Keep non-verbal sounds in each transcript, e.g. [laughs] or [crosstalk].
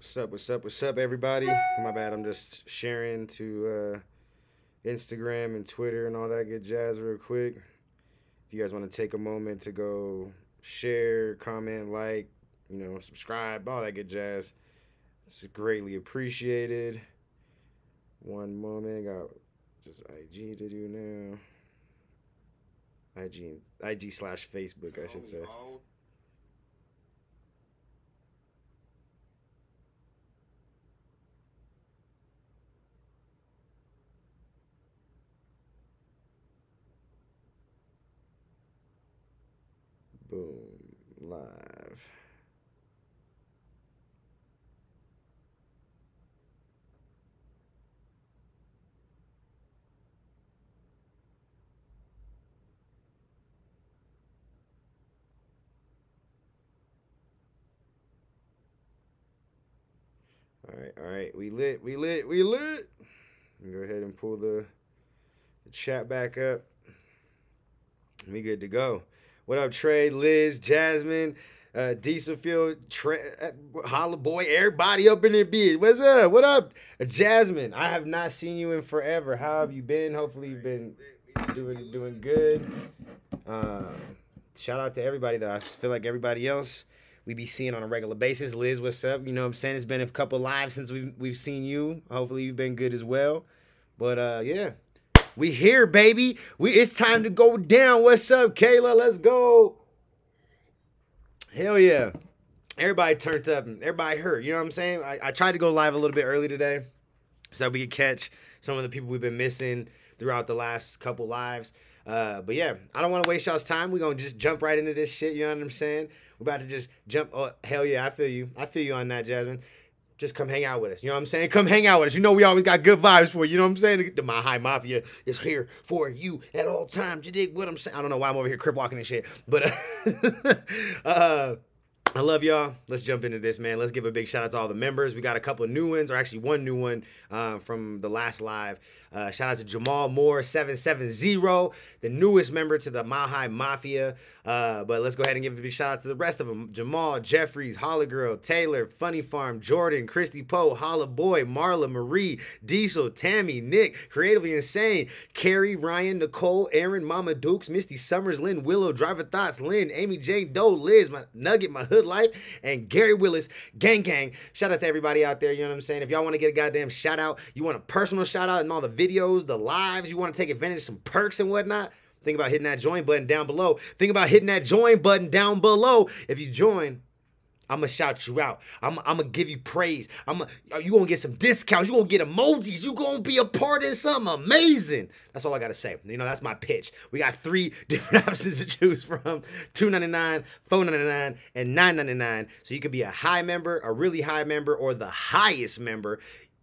What's up? What's up? What's up, everybody? My bad. I'm just sharing to uh, Instagram and Twitter and all that good jazz real quick. If you guys want to take a moment to go share, comment, like, you know, subscribe, all that good jazz, it's greatly appreciated. One moment, got just IG to do now. IG, IG slash Facebook, I should say. Boom, live. All right, all right, we lit, we lit, we lit. Go ahead and pull the, the chat back up. We good to go. What up, Trey, Liz, Jasmine, uh, Dieselfield, Trey, uh, Holla Boy, everybody up in the beat. What's up? What up, uh, Jasmine? I have not seen you in forever. How have you been? Hopefully, you've been doing doing good. Uh, shout out to everybody though. I feel like everybody else we be seeing on a regular basis. Liz, what's up? You know what I'm saying? It's been a couple lives since we've we've seen you. Hopefully you've been good as well. But uh yeah. We here, baby. We it's time to go down. What's up, Kayla? Let's go. Hell yeah. Everybody turned up and everybody hurt. You know what I'm saying? I, I tried to go live a little bit early today so that we could catch some of the people we've been missing throughout the last couple lives. Uh, but yeah, I don't want to waste y'all's time. We're gonna just jump right into this shit, you know what I'm saying? About to just jump. Oh, hell yeah, I feel you. I feel you on that, Jasmine. Just come hang out with us. You know what I'm saying? Come hang out with us. You know we always got good vibes for you. You know what I'm saying? The Mile High Mafia is here for you at all times. You dig what I'm saying? I don't know why I'm over here crip walking and shit, but [laughs] uh, uh I love y'all. Let's jump into this, man. Let's give a big shout out to all the members. We got a couple new ones, or actually one new one uh, from the last live. Uh, shout out to Jamal Moore, 770, the newest member to the Mile High Mafia. Uh, but let's go ahead and give a big shout out to the rest of them Jamal, Jeffries, Holla Girl, Taylor, Funny Farm, Jordan, Christy Poe, Holla Boy, Marla, Marie, Diesel, Tammy, Nick, Creatively Insane, Carrie, Ryan, Nicole, Aaron, Mama Dukes, Misty Summers, Lynn Willow, Driver Thoughts, Lynn, Amy Jane Doe, Liz, my Nugget, my Hood Life, and Gary Willis, Gang Gang. Shout out to everybody out there, you know what I'm saying? If y'all want to get a goddamn shout out, you want a personal shout out and all the videos, the lives, you want to take advantage of some perks and whatnot, think about hitting that join button down below. Think about hitting that join button down below. If you join, I'm gonna shout you out. I'm, I'm gonna give you praise. I'm uh, you gonna get some discounts. You gonna get emojis. You gonna be a part of something amazing. That's all I gotta say. You know, that's my pitch. We got three [laughs] different options to choose from: $2.99, $4.99, and $9.99. So you could be a high member, a really high member, or the highest member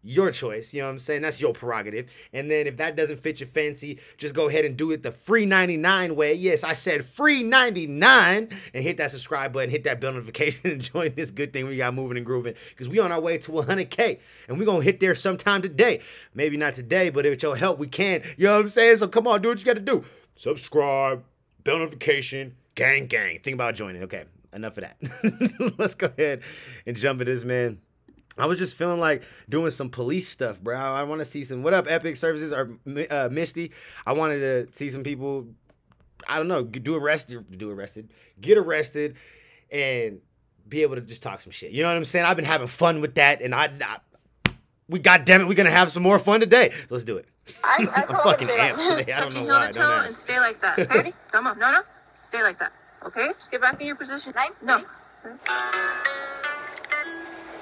your choice. You know what I'm saying? That's your prerogative. And then if that doesn't fit your fancy, just go ahead and do it the free 99 way. Yes, I said free 99 and hit that subscribe button, hit that bell notification [laughs] and join this good thing we got moving and grooving because we on our way to 100K and we going to hit there sometime today. Maybe not today, but with your help, we can. You know what I'm saying? So come on, do what you got to do. Subscribe, bell notification, gang, gang. Think about joining. Okay, enough of that. [laughs] Let's go ahead and jump into this, man. I was just feeling like doing some police stuff, bro. I want to see some. What up, Epic Services or uh, Misty? I wanted to see some people. I don't know, do arrested, do arrested, get arrested, and be able to just talk some shit. You know what I'm saying? I've been having fun with that, and I, I we goddamn it, we're gonna have some more fun today. Let's do it. I, I [laughs] am fucking amped today. I don't know why. Don't ask. And stay like that. [laughs] Ready? Come on. No, no. Stay like that. Okay. Just get back in your position. Nine. No.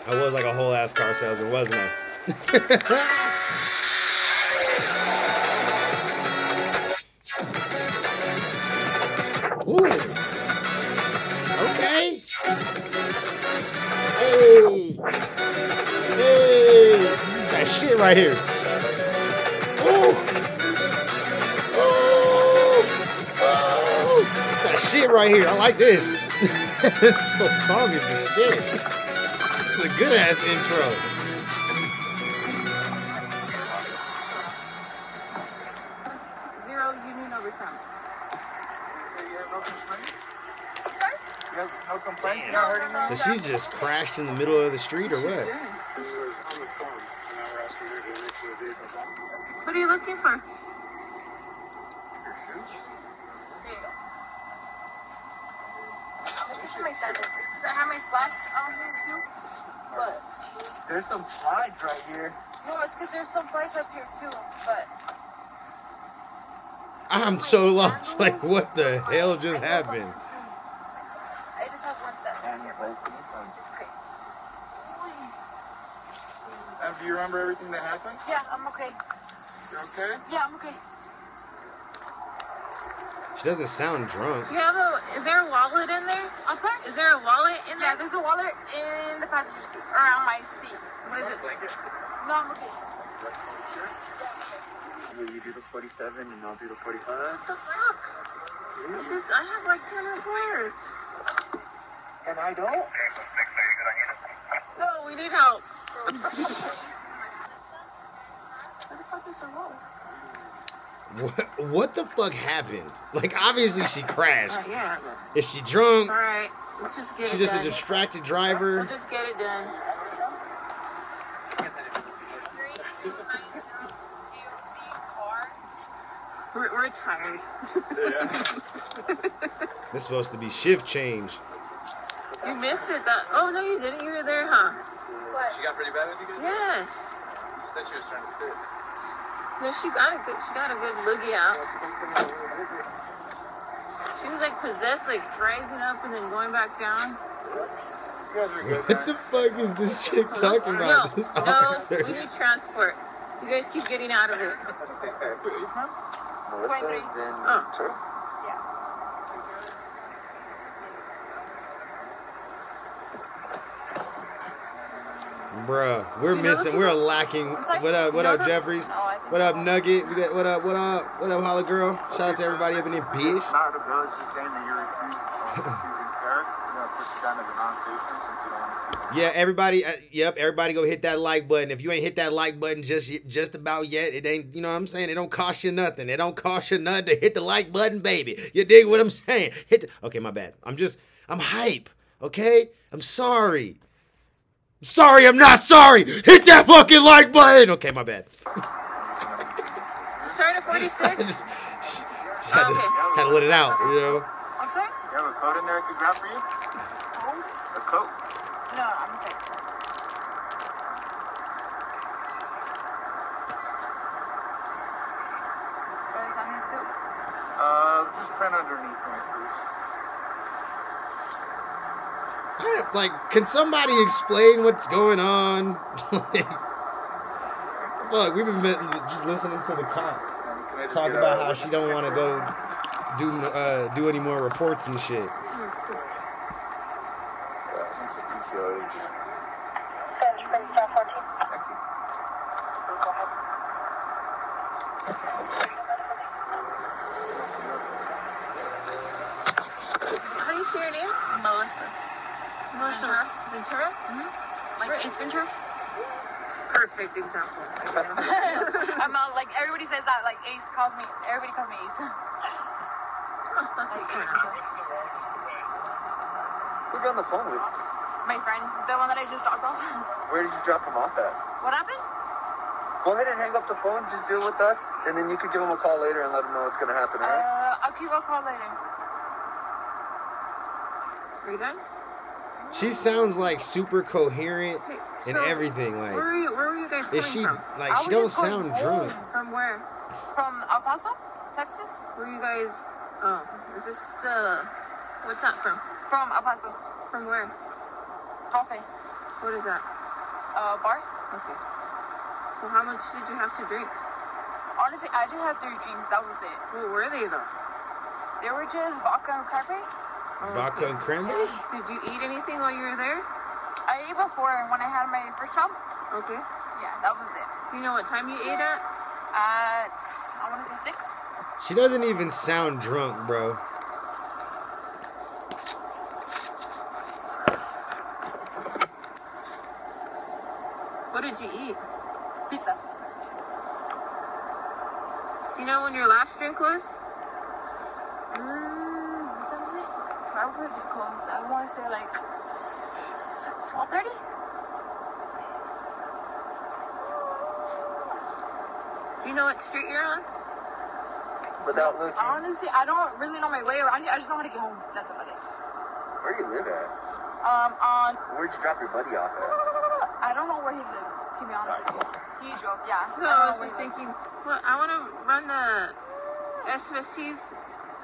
I was like a whole ass car salesman, wasn't I? [laughs] Ooh. Okay. Hey. Hey. That shit right here. Oh. That shit right here. I like this. [laughs] this song is the shit a good ass intro. Zero union overtime. You have no complaints? Not hurting me? So she's just crashed in the middle of the street or what? She was on the phone, and now we're asking her to make sure the vehicle's on. What are you looking for? Your shoes? There you go. I'm looking for my sandals because I have my flats on here too. But There's some slides right here. no, it's because there's some flights up here too. But I'm so lost. Like, what the hell just happened? I just have one set. And your both uniforms. It's great. And uh, do you remember everything that happened? Yeah, I'm okay. You're okay? Yeah, I'm okay. She doesn't sound drunk. You have a? Is there a wallet in there? I'm sorry. Is there a wallet in Yeah, there? there's a wallet in the passenger seat or on my seat. What is it? Blanket. No, I'm okay. Will you do the 47 and I'll do the 45? What the fuck? I just I have like ten reports. And I don't? No, we need help. [laughs] Where the fuck is her wallet? What, what the fuck happened? Like, obviously she [laughs] crashed. Alright, yeah. Is she drunk? All right. Let's just get She it just a done. distracted We'll driver? just get it done. We're, we're tired. [laughs] This is supposed to be shift change. You missed it. That. Oh no, you didn't. You were there, huh? She got pretty bad with you guys? Yes. She said she was trying to spit. No, she got a good. She got a good loogie out. She was like possessed, like rising up and then going back down. You guys are good, What the fuck is this chick talking about? No, This no, we need transport. You guys keep getting out of it. Melissa, 23. then Oh. Bruh, we're missing. We're lacking. I'm? What up? What up, the- Jeffries? What up. Nugget? We got what up? What up? What up, Holla Girl? Shout out to everybody up in there, bitch. It's not a bill, it's just saying that [laughs] you refuse refusing Paris. We're gonna put you down as a non-station since you don't want to see Yeah, everybody. Uh, yep, everybody go hit that like button. If you ain't hit that like button just just about yet, it ain't. You know what I'm saying? It don't cost you nothing. It don't cost you nothing to hit the like button, baby. You dig what I'm saying? Hit. The, okay, my bad. I'm just. I'm hype. Okay. I'm sorry. I'm sorry. I'm not sorry. Hit that fucking like button. Okay, my bad. You started at 46. [laughs] I just, just had, to, Okay. had to let it out. You know. I'm sorry? You have a coat in there I could grab for you? Oh. A coat? No, I'm okay. Do I sign too? Uh, just print underneath me, please. I- Like, can somebody explain what's going on? [laughs] like, fuck, we've been just listening to the cop And can I just talk about how she don't want to go do uh, do any more reports and shit. Yeah, into PTOH. Thank you. How do you say your name? Melissa. Melissa Ventura. Ventura? Like Ace Ventura? Perfect example. [laughs] I'm not like everybody says that like Ace calls me everybody calls me Ace. [laughs] That's Like, okay. Ace Ventura. Who you on the phone with? My friend, the one that I just dropped off. [laughs] Where did you drop him off at? What happened? Go ahead and hang up the phone, just deal with us, and then you could give him a call later and let him know what's gonna happen, alright? Uh, I'll give you a call later. Are you done? She sounds like super coherent and so, everything. Where Like, you? Where were you guys coming is she from? like I she don't sound drunk? From where? From El Paso, Texas? Were you guys? Oh, is this the? What's that from? From El Paso. From where? Coffee. What is that? Uh, bar? Okay. So how much did you have to drink? Honestly, I just had three drinks. That was it. What were they though? They were just vodka and cranberry. Oh, Vodka and cranberry. Did you eat anything while you were there? I ate before when I had my first job. Okay. Yeah, that was it. Do you know what time you ate at? At, I want to say six. She doesn't even sound drunk, bro. What did you eat? Pizza. Do you know when your last drink was? What time is it? pretty close. I want to say like 12:30. Do you know what street you're on? Without looking. Honestly, I don't really know my way around here. I just know how to get home. That's about it. Where do you live at? Um, on Where'd you drop your buddy off at? [laughs] I don't know where he lives. To be honest with you, he drove. Yeah. So I I was just thinking, well, I want to run the SFSTs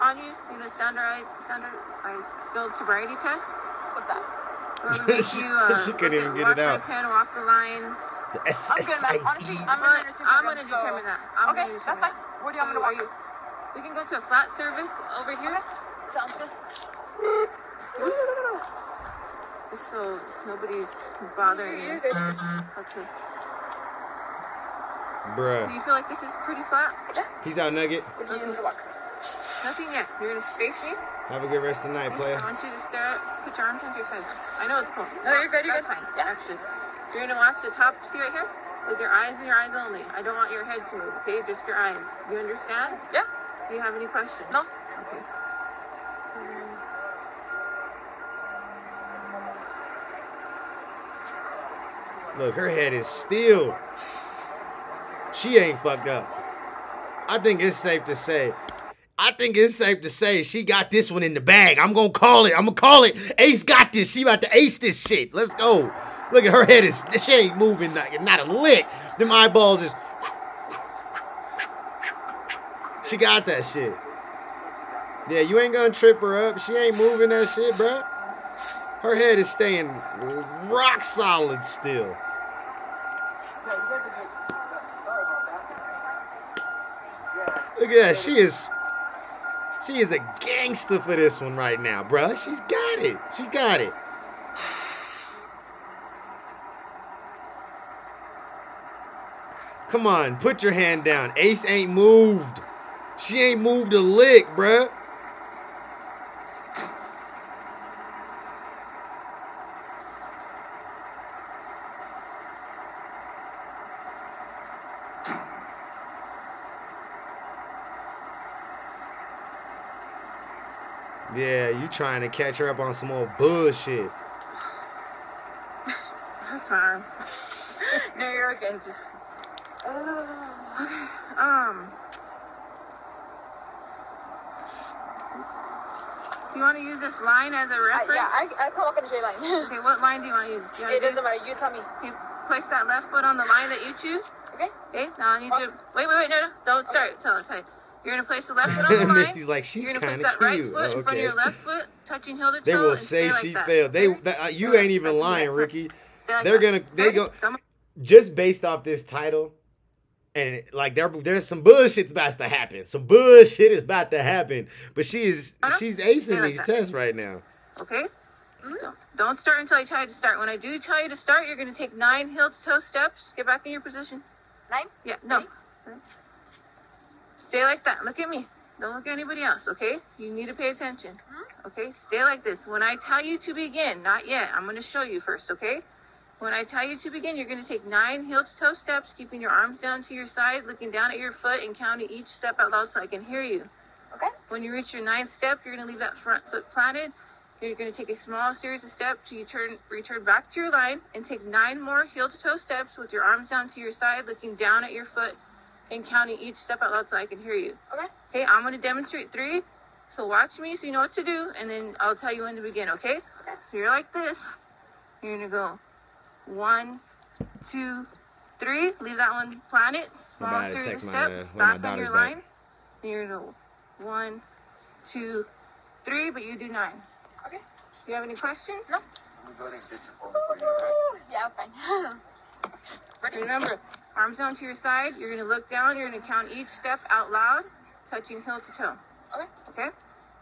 on you, you know, standardized, standardized build sobriety test. What's that? Where [laughs] we She- you, [laughs] uh, she couldn't even at- get it walk out. pen, walk the line. The I'm good, man. Honestly, I'm SSIEs. Well, in the I'm program, gonna so- determine that. I'm okay, gonna that's fine. Where do you want me to walk? you? We can go to a flat service over here. Sounds good. Just so nobody's bothering you. You're good. Okay. Do Bruh. you feel like this is pretty flat? Yeah. Peace out, Nugget. Where do you want me to walk? Nothing yet. You're gonna face me. Have a good rest of the night, player. I want you to stare. Put your arms onto your side. I know it's cold. No, you're good, you're That's good. fine. Yeah. Actually, you're gonna watch the top. See right here, with your eyes and your eyes only. I don't want your head to move. Okay, just your eyes. You understand? Yeah. Do you have any questions? No. Okay. Look, her head is still. She ain't fucked up. I think it's safe to say. I think it's safe to say she got this one in the bag. I'm gonna call it. I'm gonna call it. Ace got this. She about to ace this shit. Let's go. Look at her head is. She ain't moving not, not a lick. Them eyeballs is. She got that shit. Yeah, you ain't gonna trip her up. She ain't moving that shit, bruh. Her head is staying rock solid still. Look at that. She is she is a gangster for this one right now, bruh. She's got it. She got it. Come on, put your hand down. Ace ain't moved. She ain't moved a lick, bruh. Yeah, you trying to catch her up on some old bullshit. That's my arm. No, you're okay. Just. Um. Do you want to use this line as a reference? yeah, I, I can walk in a straight line. Okay, what line do you want to use? Do it doesn't matter. You tell me. You place that left foot on the line that you choose. Okay. Okay, now I need you to wait, wait, wait, no, no, don't start. Tell, tell. You're gonna place the left foot on [laughs] the line. Misty's like, she's You're gonna place kind of that right cute. foot Oh, in front of your okay. left foot, touching heel to toe. They will and say stay like she that. failed. They, that, uh, you ain't even lying, Ricky. Like They're that. gonna, they go, Come just based off this title, and it- like there, there's some bullshit's about to happen. Some bullshit is about to happen. But she is, Uh-huh. she's acing like these that. tests right now. Okay? Don't, don't start until I tell you to start. When I do tell you to start, you're going to take nine heel to toe steps. Get back in your position. Nine. Yeah, no. Stay like that. Look at me. Don't look at anybody else, okay? You need to pay attention. Mm-hmm. Okay? Stay like this. When I tell you to begin, not yet. I'm going to show you first, okay? When I tell you to begin, you're going to take nine heel to toe steps, keeping your arms down to your side, looking down at your foot, and counting each step out loud so I can hear you. Okay. When you reach your ninth step, you're going to leave that front foot planted. You're going to take a small series of steps to you turn, return back to your line and take nine more heel to toe steps with your arms down to your side, looking down at your foot and counting each step out loud so I can hear you. Okay. Okay, I'm going to demonstrate three. So watch me so you know what to do, and then I'll tell you when to begin, okay? Okay. So you're like this. You're going to go one, two, three. Leave that one planted. Small bad, I series of steps. one of my back on your back. line. And you're going to go one, two, three, but you do nine. Okay. Do you have any questions? No. Let me go ahead and get your phone for you, right? [laughs] Yeah, fine. [laughs] Remember, arms down to your side. You're going to look down. You're going to count each step out loud, touching heel to toe. Okay. Okay?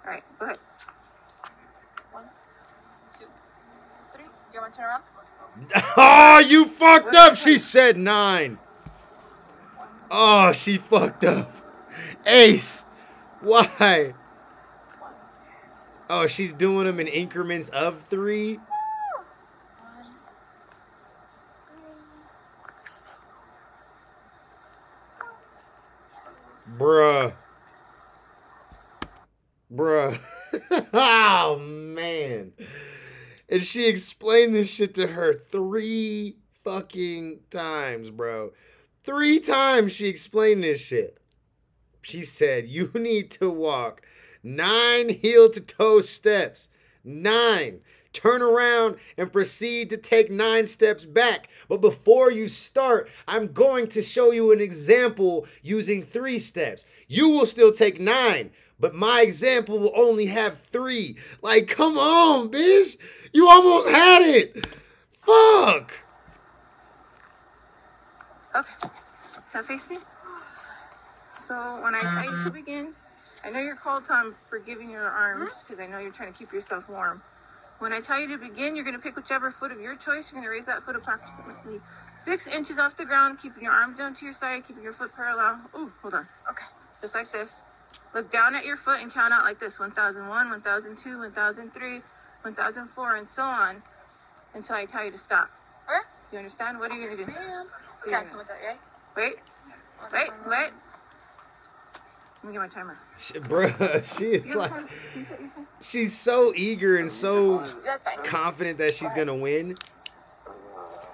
All right, go ahead. One, two, three. Do you want to turn around? [laughs] Oh, you fucked up. She said nine. Oh, she fucked up. Ace. Why? Oh, she's doing them in increments of three. Bruh. Bruh. [laughs] oh man. And she explained this shit to her three fucking times, bro. Three times she explained this shit. She said, You [laughs] need to walk nine heel to toe steps. Nine. Turn around and proceed to take nine steps back. But before you start, I'm going to show you an example using three steps. You will still take nine, but my example will only have three. Like, come on, bitch. You almost had it. Fuck. Okay. Now face me. So when I tell you to begin, I know you're called Tom for giving your arms mm-hmm. because I know you're trying to keep yourself warm. When I tell you to begin, you're going to pick whichever foot of your choice. You're going to raise that foot approximately six inches off the ground, keeping your arms down to your side, keeping your foot parallel. Ooh, hold on. Okay. Just like this. Look down at your foot and count out like this 1001, 1002, 1003, 1004, and so on until I tell you to stop. Where? Do you understand? What are you going to do? Ma'am. So Okay, I'm gonna- with that, right? Wait, wait, wait. Let me get my timer. She, bruh, [laughs] she is like, a timer? Can you set your time? she's so eager and so confident that she's gonna win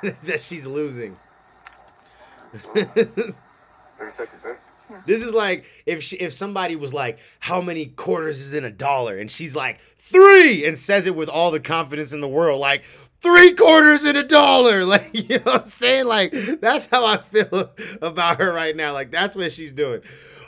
[laughs] that she's losing. 30 seconds, right? This is like if she, if somebody was like, "How many quarters is in a dollar?" and she's like, three, and says it with all the confidence in the world, like three quarters in a dollar. [laughs] Like you know what I'm saying? Like that's how I feel about her right now. Like that's what she's doing.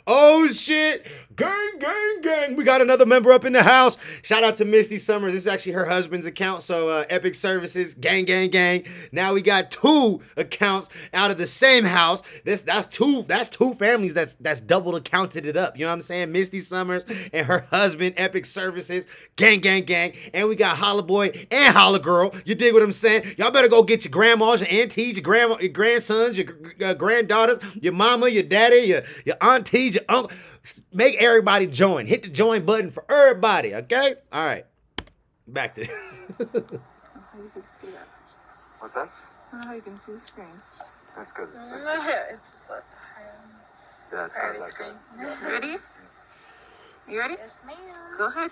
Oh shit! Gang, gang, gang! We got another member up in the house. Shout out to Misty Summers. This is actually her husband's account. So uh, Epic Services, gang, gang, gang. Now we got two accounts out of the same house. This that's two that's two families that's that's doubled counted it up. You know what I'm saying? Misty Summers and her husband, Epic Services, gang, gang, gang. And we got Holla Boy and Holla Girl. You dig what I'm saying? Y'all better go get your grandmas, your aunties, your grandma, your grandsons, your uh, granddaughters, your mama, your daddy, your your aunties, your uncle. Make everybody join. Hit the join button for everybody. Okay? All right. Back to this. How you can see that? What's that? I don't know how you can see the screen. That's because it's the yeah, it's kind of private like screen. a, Ready? You ready? Yes, ma'am. Go ahead.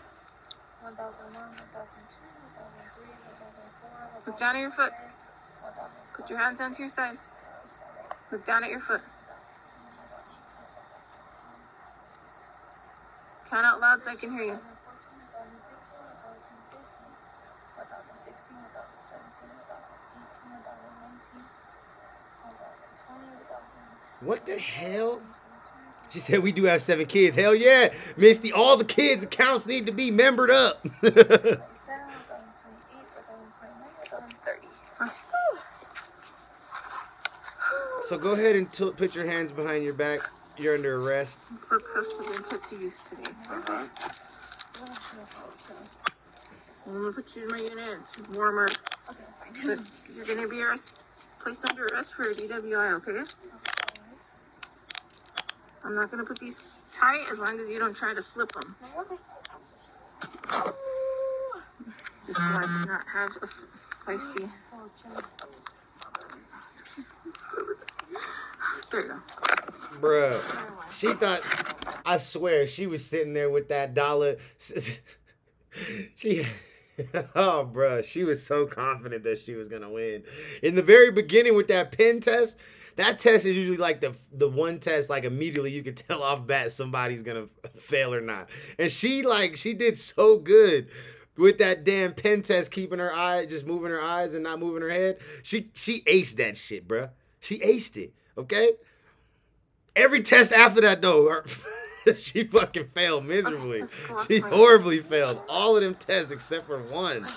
1001, 1002, 1003, 1004. Look down at your foot. Put your hands down to your sides. Look down at your foot. Count out loud so I can hear you. 2016, 2017, 2018, 2019, 2020, 2021. what the hell? She said we do have seven kids. Hell yeah, Misty. All the kids' accounts need to be membered up. 2027, 2028, [laughs] 2029, 2030. so go ahead and put your hands behind your back. You're under arrest. For custody and put to use today. uh-huh. I'm gonna put you in my unit. It's warmer. But you're gonna be arrest, placed under arrest for a DWI, okay? I'm not gonna put these tight as long as you don't try to slip them. This guy does not have a feisty. There you go. Bruh, she thought, I swear, she was sitting there with that dollar. [laughs] She, [laughs] oh, bruh, she was so confident that she was gonna win. In the very beginning with that pen test, that test is usually like the the one test, like immediately you can [laughs] tell off bat somebody's gonna fail or not. And she like she did so good with that damn pen test, keeping her eye, just moving her eyes and not moving her head. She she aced that shit, bruh. She aced it. Okay. Every test after that though, her, [laughs] she fucking failed miserably. [laughs] She horribly failed all of them tests except for one.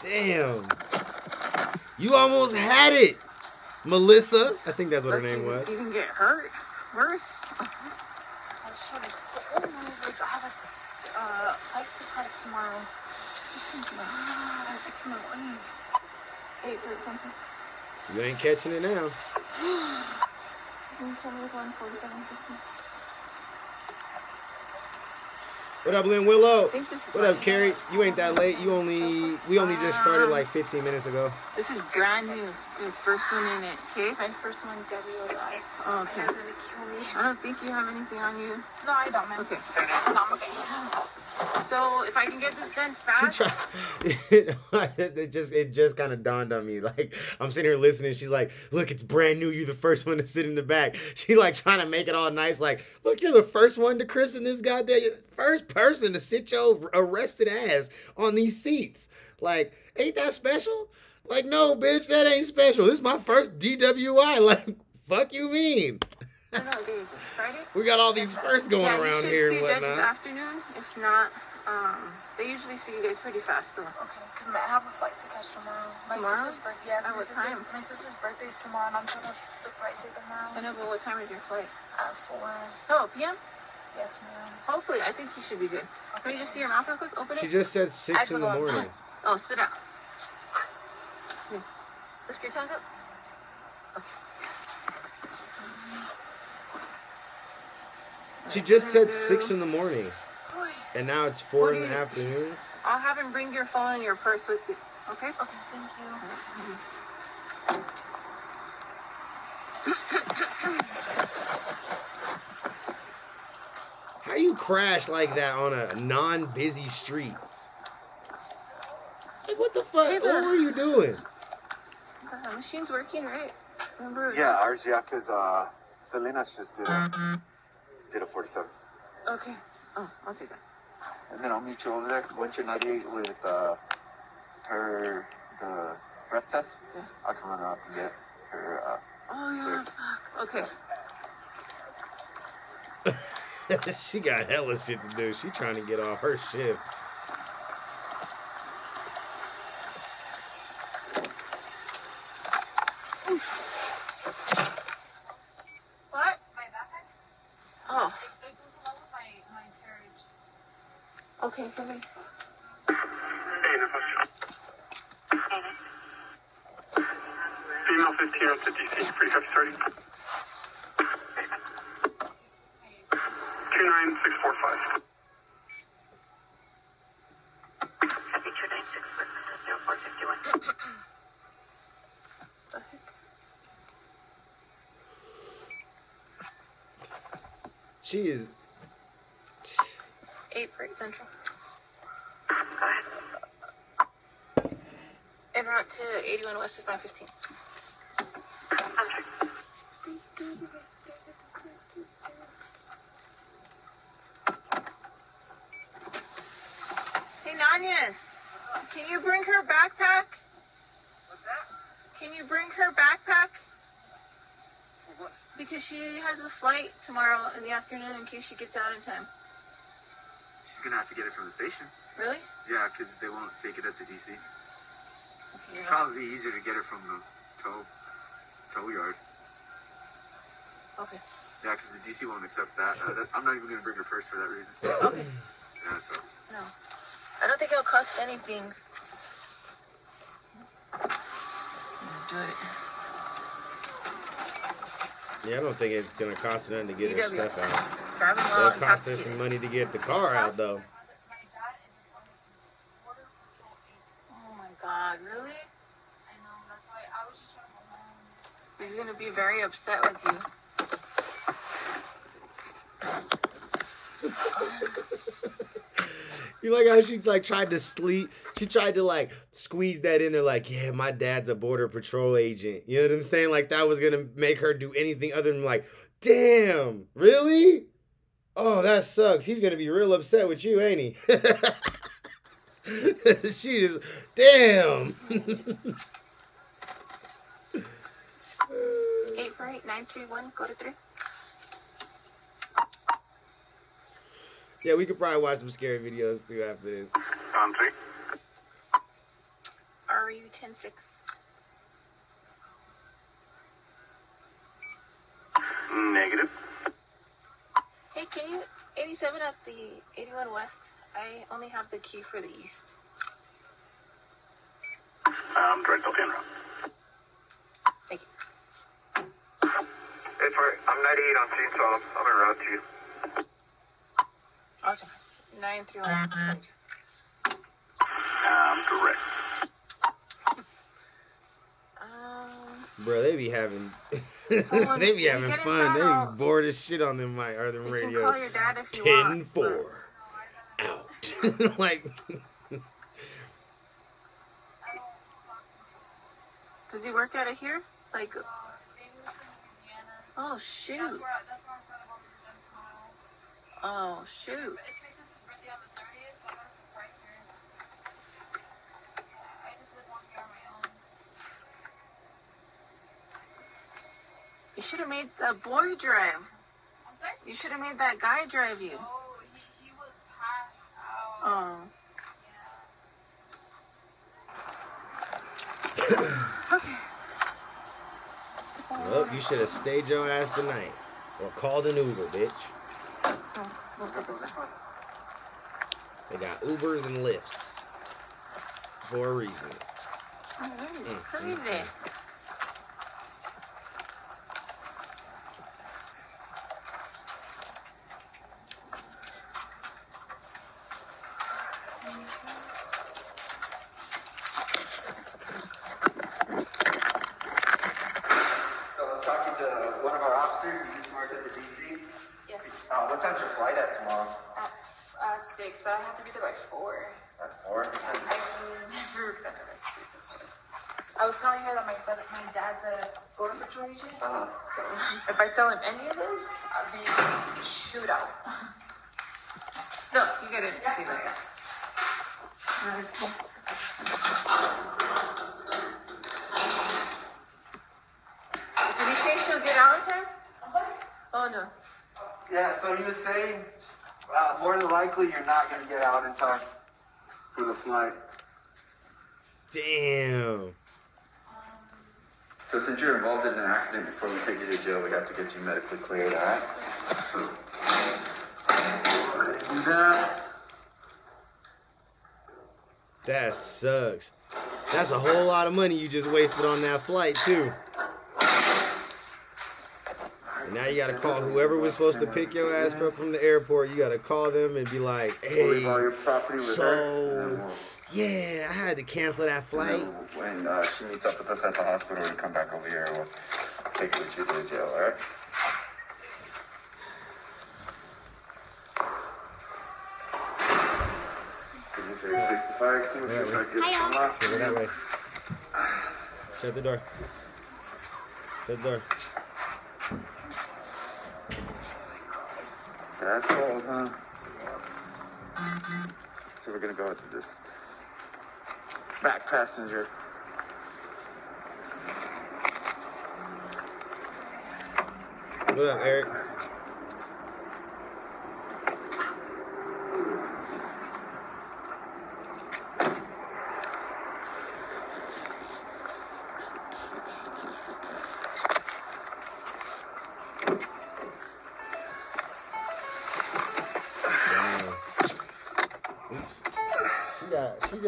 Damn. You almost had it, Melissa. I think that's what her name was. You can get hurt. Worse. [laughs] I should have. Oh, no, like, I have a uh, flight to tomorrow. [sighs] At 6 in the morning. Eight or something. You ain't catching it now. [sighs] What up, Lynn Willow? I think this is What up, mine. Carrie? You ain't that late. You only we only just started like ah. 15 minutes ago. This is brand new. The first one in it. Okay. It's my first one, WOI. Oh, My okay. dad's gonna kill me. I don't think you have anything on you. No, I don't, man. Okay. No, I'm okay. So if I can get this done She fast, tried. [laughs] [laughs] it just it just kind of dawned on me. Like I'm sitting here listening. She's like, "Look, it's brand new. You're the first one to sit in the back." [laughs] She like trying to make it all nice. Like, look, you're the first one to christen this goddamn first person to sit your arrested ass on these seats. Like, ain't that special? Like, no, bitch, that ain't special. This is my first DWI. Like, fuck you mean? I don't know what day is it? Friday? We got all these firsts going yeah, around you should here see and that this afternoon. If not, um, they usually see you guys pretty fast. So Okay, because I have a flight to catch tomorrow. My Tomorrow? sister's birthday. Yes, At my what sister's, time? my sister's birthday's tomorrow, and I'm trying to surprise her tomorrow. I tomorrow know, but what time is your flight? at four. Oh, PM. Yes, ma'am. Hopefully, I think you should be good. Can you just see your mouth real quick? Open it. She just said six in the morning. Oh, spit out. Here. [laughs] Lift your tongue up. She just said six in the morning, and now it's four in the you- afternoon. I'll have him bring your phone and your purse with you. Okay? Okay, thank you. How you crash like that on a non-busy street? Like what the fuck? Hey, What were you doing? The machine's working, right? Remember? Yeah, ours, yeah, because uh, Selena's just did a, did a 47. Okay. Oh, I'll take that. And then I'll meet you over there once you're nutty with uh, her, the breath test. Yes. I can come run up and get her. Uh, Oh yeah. Fuck. Okay. [laughs] she got hella shit to do. She trying to get off her shift. What? My backpack? Oh. It, it goes along with my, my carriage. Okay. For me. Hey, Natasha. Female 15 up to DC. Pretty heavy starting. 29645. The heck? She is. Eight for eight central. En route to 81 west of 515. Hey, Nanyas, can you bring her backpack? What's that? Can you bring her backpack? Because she has a flight tomorrow in the afternoon in case she gets out in time. She's gonna have to get it from the station. Really? Yeah, because they won't take it at the DC. Okay, you're Probably easier to get it from the tow tow yard. Okay. Yeah, because the DC won't accept that. Uh, that. I'm not even gonna bring her purse for that reason. Okay. Yeah, so No. I don't think it'll cost anything. Do it. Yeah, I don't think it's gonna cost her nothing to get her stuff out. Driving It'll cost her some money to get the car out though. My dad is an border patrol agent. Oh my god, really? I know, that's why I was just trying to go home. He's gonna be very upset with you. [laughs] You like how she like tried to sleep? She tried to like squeeze that in there, like, yeah, my dad's a border patrol agent. You know what I'm saying? Like that was gonna make her do anything other than like, damn, really? Oh, that sucks. He's gonna be real upset with you, ain't he? [laughs] she is damn. [laughs] Eight four eight nine three one. Go to three. yeah, we could probably watch some scary videos too after this. On three. RU ten six. Negative. Hey, can you eighty seven at the eighty one west? I only have the key for the east. 938 on 312. I'm en route to you. Alright, 931. I'm mm-hmm. um, correct. um, Bro, they be having, [laughs] someone, they be having fun. They be bored as shit on them mic are them you radio. Can call your dad if you 10 want, 4 but... out. [laughs] like. Does he work out of here? Like Louisiana. oh That's shoot. where, that's where I'm gonna go visit them tomorrow. Oh shoot. It's my sister's birthday on the 30th, so I'm gonna surprise her. Yeah, I just live one year on my own. You should have made the boy drive. I'm sorry? You should have made that guy drive you. Oh, he, he was passed out. Oh. Yeah. [coughs] [coughs] [coughs] Well, you should have stayed your ass tonight. Or called an Uber, bitch. We'll put this on. They got Ubers and Lyfts. For a reason. Oh, is mm, crazy. So I was talking to one of our officers. He used to work at the DC. Yes. Uh, what time's your flight at tomorrow? At uh, 6, but I have to be there by 4. At four. He said- I've never been arrested before. I was telling her that my, that my dad's a border patrol agent. Uh-huh. So if I tell him any of this, I'll be shootout. No, you gotta stay there. That is cool. Did he say she'll get out in time? Oh no. Yeah. So he was saying, uh, more than likely, you're not going to get out in time for the flight. Damn. So since you're involved in an accident before we take you to jail, we have to get you medically cleared, alright? So, do that. That sucks. That's a whole lot of money you just wasted on that flight, too. And now you gotta call whoever was supposed to pick your ass up from the airport. You gotta call them and be like, all hey, your property with her. and then so, yeah, I had to cancel that flight. When uh, she meets up with us at the hospital, we come back over here. We'll take you to the jail, alright? Can you fix the fire extinguisher so I can get some out? Go that way. Shut the door. Shut the door. That's huh? So we're gonna go into this back passenger. What up, Eric?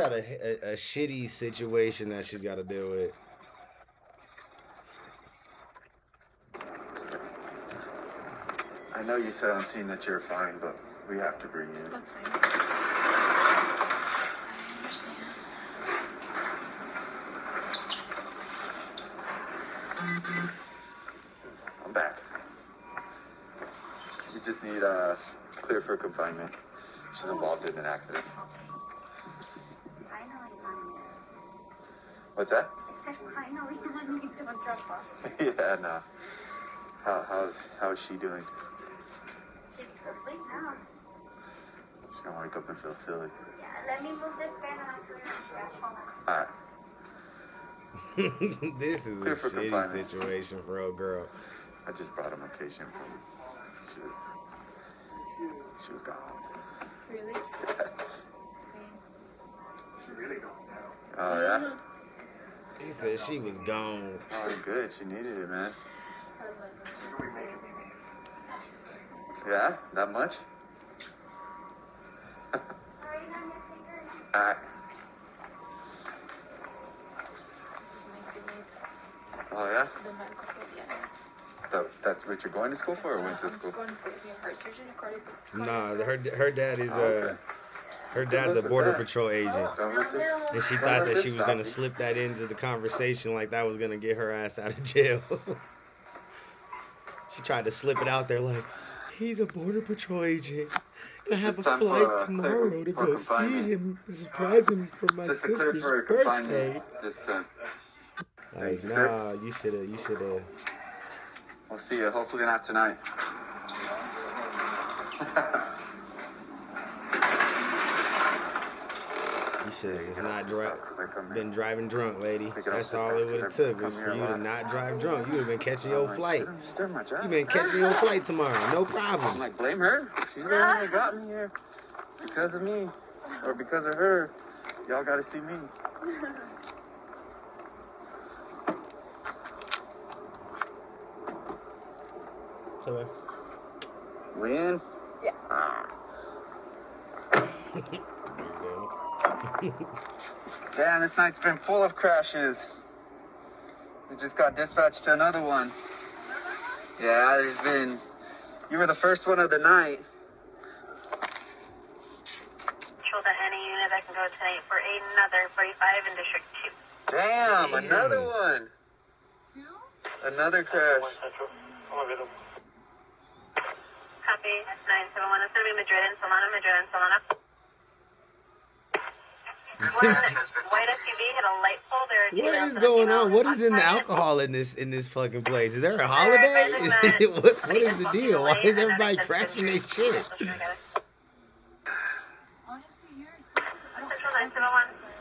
Got a, a, a shitty situation that she's got to deal with. I know you said on scene that you're fine, but we have to bring you in. That's fine. I I'm back. We just need uh clear for confinement. She's involved in an accident. What's that? I said finally, mommy. Don't drop off. [laughs] yeah, no. How how's how's she doing? She's asleep now. She gonna wake up and feel silly. Yeah, let me move this fan and I'll put it on Alright. [laughs] this is a Clear for shitty confinement. situation for a girl. I just brought him a patient from she was she was gone. Really? [laughs] Yeah. She really gone now. Oh yeah? Mm-hmm. He said she was gone. Oh good, she needed it, man. Yeah? That much? Sorry, mommy. Alright. This is my favorite. Oh yeah? The medical field, yeah. That, that's what you're going to school for or went to I'm school? going to school to be a heart surgeon according to Nah, her her dad is Oh, okay. Her dad's a border patrol agent. Done with this? And she thought that she was gonna slip that into the conversation like that was gonna get her ass out of jail. [laughs] she tried to slip it out there like, he's a border patrol agent. And I have a flight for, tomorrow to go see confinement. him. Surprise him for my Just sister's for birthday. this time. Like, you, nah, you should have. You should have. We'll see you. Hopefully not tonight. [laughs] should have just not dri- Because I come been driving drunk, lady. Pick it up That's all it would have took was for you to not drive drunk. You would have been catching your flight. "Shit, I'm just doing my job." You been catching your [laughs] flight tomorrow. No I'm like, blame her. She's the one that got me here. Because of me. Or because of her. Y'all gotta see me. So, uh, Win? [laughs] Damn, this night's been full of crashes. We just got dispatched to another one. Yeah, there's been. You were the first one of the night. Control to any unit that can go tonight for another 45 in District 2. Damn, another one. Two? Another crash. Copy, 971. It's going to be Madrid and Solana, Madrid and Solana. One white SUV hit a light pole. There are two What males is and a going on? What is in the alcohol in this in this fucking place? Is there a holiday? Is it, what, what is the deal? Why is everybody crashing their shit? Central 971.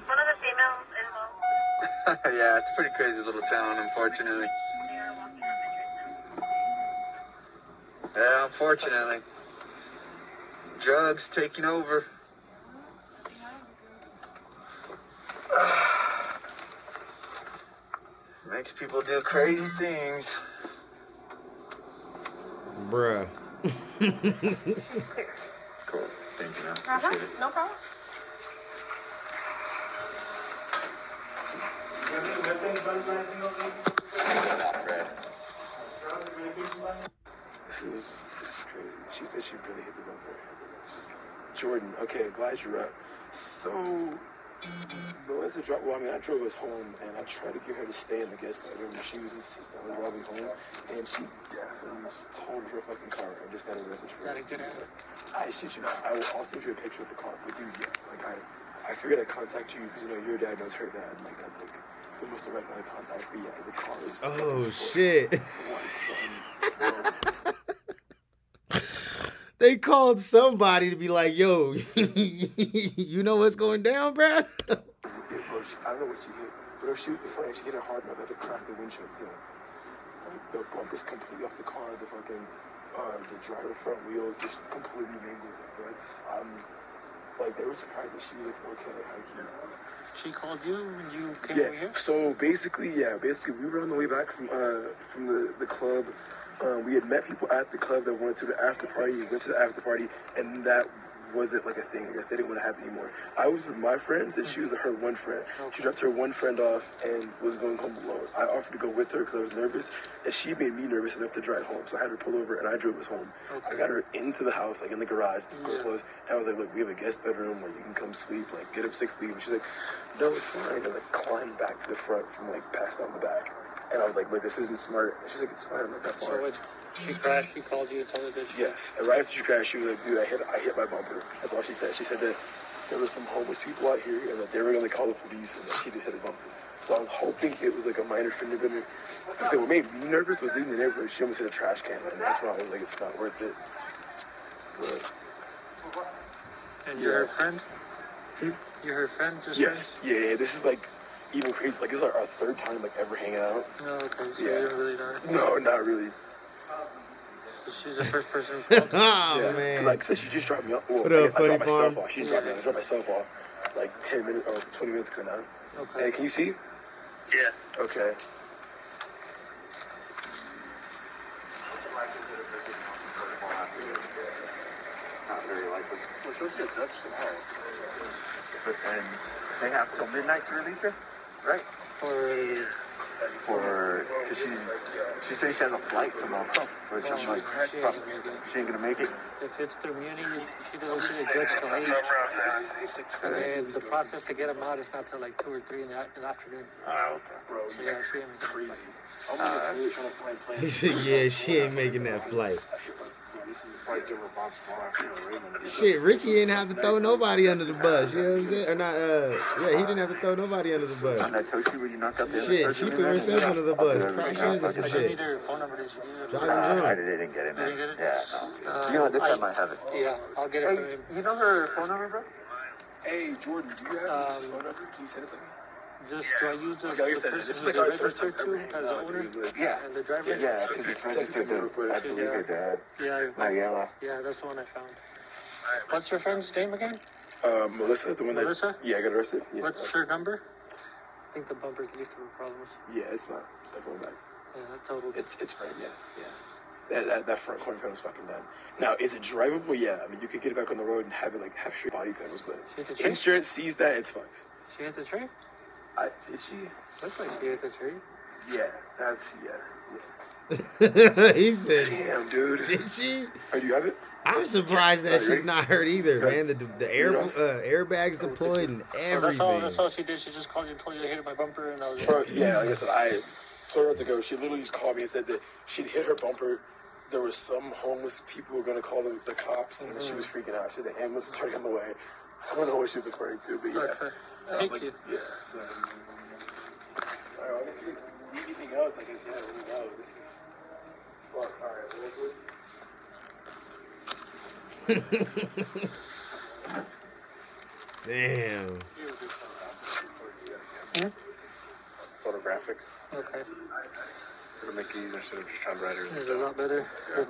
One of the females involved. yeah, it's a pretty crazy little town, unfortunately. They are walking on Madrid. Yeah, unfortunately. Drugs taking over. People do crazy things. Bruh. [laughs] Cool. Thank you, man. Uh-huh. Appreciate it. No problem. This is, this is crazy. She said she really hit the bumper. Jordan, okay, glad you're up. So, Melissa dropped, well, I mean, I drove us home and I tried to get her to stay in the guest bedroom. She was insistent on driving home and she definitely told her fucking car. I just got a message from her. get out. I shit you not. I will, I'll send you a picture of the car. But dude, yeah, like I, I figured I'd contact you because you know your dad knows her dad. Like that's like the most direct line of contact. But yeah, the car is. Oh shit. [laughs] One, son. They called somebody to be like, yo, [laughs] you know what's going down, bruh? It I don't know what she hit, but if she hit the front, she hit it hard enough that it cracked the windshield too. Like the bumper's completely off the car, the fucking, uh, the driver front wheels just completely mangled. But um, like they were surprised that she was like okay, high key. She called you and you came over Yeah. here? So basically, yeah, basically we were on the way back from uh from the the club. Um, we had met people at the club that went to the after party. Went to the after party, and that wasn't like a thing. I guess they didn't want to have it anymore. I was with my friends, and she was with her one friend. She dropped her one friend off and was going home alone. I offered to go with her because I was nervous, and she made me nervous enough to drive home. So I had her pull over, and I drove us home. I got her into the house, like in the garage, Yeah. closed. And I was like, "Look, we have a guest bedroom where you can come sleep. Like, get up six leave." And she's like, "No, it's fine." And like climbed back to the front from like past on the back. And I was like, "Look, this isn't smart." And she's like, "It's fine. I'm not that So far." what? She crashed, she called you and told you that she... Yes. And right after she crashed, she was like, dude, I hit, I hit my bumper. That's all she said. She said that there was some homeless people out here and that they were going to call the police and that she just hit a bumper. So I was hoping it was like a minor fender bender. Because what made me nervous was leaving the neighborhood. She almost hit a trash can. And that's when I was like, it's not worth it. But And you're her friend? Hmm? You're her friend? Just yes. Yeah, yeah. This is like even crazy. Like, this is our, our third time like ever hanging out. No, okay, so Yeah. you don't really know her. No, not really. So she's the first person [laughs] who oh yeah. man. Like I said, she just dropped me off. Well, What I up, guess I Funny dropped myself Farm? off. She didn't drop me off. I dropped myself off like 10 minutes or 20 minutes ago now. Okay. Hey, can you see? Yeah. Okay. Not very likely. We're supposed to get Dutch tomorrow. But then they have till midnight to release her, right? For... For because she's she says she has a flight tomorrow, which I'm like, she fuck, ain't gonna make it. she ain't gonna make it. If it's through Muni, she doesn't see the judge till 8. And the process to get him out is not till like 2 or 3 in the, in the afternoon. Oh, Bro, So yeah, she ain't making crazy. it. I'm Uh, just really trying to find plans. He [laughs] said, yeah, she ain't making that flight. Casey would probably give her Bob tomorrow after the Raven. Shit, Ricky didn't have to throw nobody under the bus. You know what I'm saying? Or not? Uh, yeah, he didn't have to throw nobody under the On bus. that Toshi where you knocked out the other Shit, person she in threw there? herself under the bus, Yeah. crashing into some I shit. need their phone number. Did you get it? Driving Uh, I drunk. didn't get it, man. You didn't get it? Yeah, no. Uh, you know, this I- time I have it. Yeah, I'll get it from Hey, him. you know her phone number, bro? Hey, Jordan, do you have his Um, phone number? Can you send it to me? Just do I use the, Okay, like I the said, person this is who's like our registered first time to ever as hanging the out, owner dude. Yeah. and the driver? Yeah, because it's registered to, I believe her dad. Yeah, Mariela. yeah, that's the one I found. What's your friend's name again? Uh, Melissa, the one that. Melissa? Yeah, I got arrested. Yeah. What's her number? I think the bumper's the least of her problems. Yeah, it's not. It's definitely back. Yeah, that totaled. It's it's frame, yeah, yeah. That, that, that front corner panel's fucking done. Now, is it drivable? Yeah, I mean, you could get it back on the road and have it like have straight body panels, but She hit the tree? insurance sees that it's fucked. She hit the tree? I, did she? Looks like she hit the tree. Yeah, that's yeah. [laughs] he said, Damn, dude. "Did she?" Oh, do you have it? I'm surprised that she's not hurt either, man. The, the air uh, airbags deployed and So that's all. That's everything. all she did. She just called you and told you to hit my bumper, and I was. Bro, yeah, like I [laughs] said, I sort of to go. She literally just called me and said that she'd hit her bumper. There was some homeless people who were gonna call the, the cops, and she was freaking out. She said the ambulance was already on the way. I don't know what she was referring to, but yeah. Okay. I was Thank like, you. Yeah. So, all right, I guess if you anything else, I guess yeah, know. This is fuck. All right, well, Damn. Hmm? photographic. Okay. It'll make it easier instead of just trying to write it a lot better than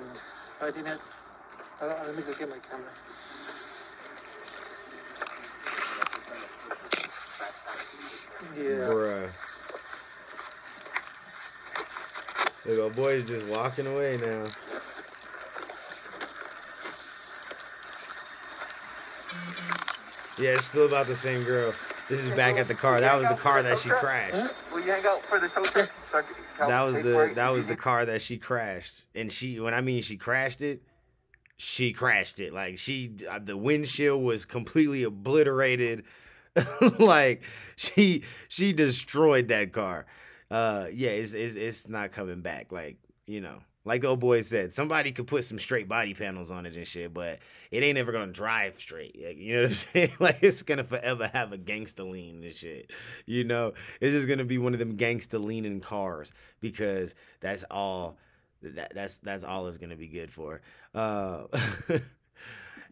hiding it? I don't, let me go get my camera. Yeah. Bruh. Look, old boy's just walking away now. Yeah, it's still about the same girl. This is back at the car. That was the car that she crashed. Will you hang out for the tow truck? So I can help That was the that was the car that she crashed. And she when I mean she crashed it, she crashed it. Like she uh, the windshield was completely obliterated. [laughs] like she she destroyed that car. Uh yeah, it's it's it's not coming back. Like, you know, like the old boy said, somebody could put some straight body panels on it and shit, but it ain't ever gonna drive straight. Like, you know what I'm [laughs] saying? Like it's gonna forever have a gangster lean and shit. You know, it's just gonna be one of them gangster leaning cars because that's all that that's that's all it's gonna be good for. Uh [laughs]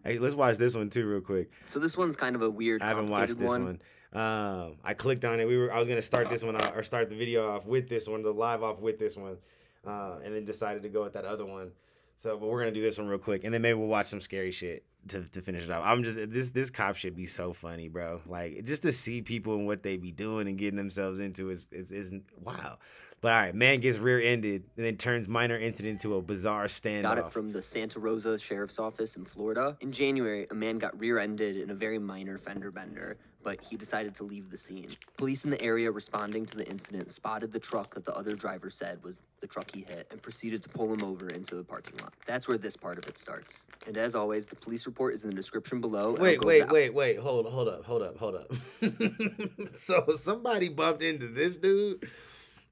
Hey, let's watch this one too, real quick. So this one's kind of a weird. I haven't watched this complicated one. Um, I clicked on it. We were I was gonna start this one or start the video off with this one, the live off with this one, uh, and then decided to go with that other one. So, but we're gonna do this one real quick, and then maybe we'll watch some scary shit to, to finish it off. I'm just this this cop should be so funny, bro. Like just to see people and what they be doing and getting themselves into is is, is wow. But all right, man gets rear-ended and then turns minor incident into a bizarre standoff. Got it from the Santa Rosa Sheriff's Office in Florida. In January, a man got rear ended in a very minor fender bender, but he decided to leave the scene. Police in the area responding to the incident spotted the truck that the other driver said was the truck he hit and proceeded to pull him over into the parking lot. That's where this part of it starts. And as always, the police report is in the description below. Wait, wait, over- wait, wait. Hold, hold up, hold up, hold up. [laughs] so somebody bumped into this dude,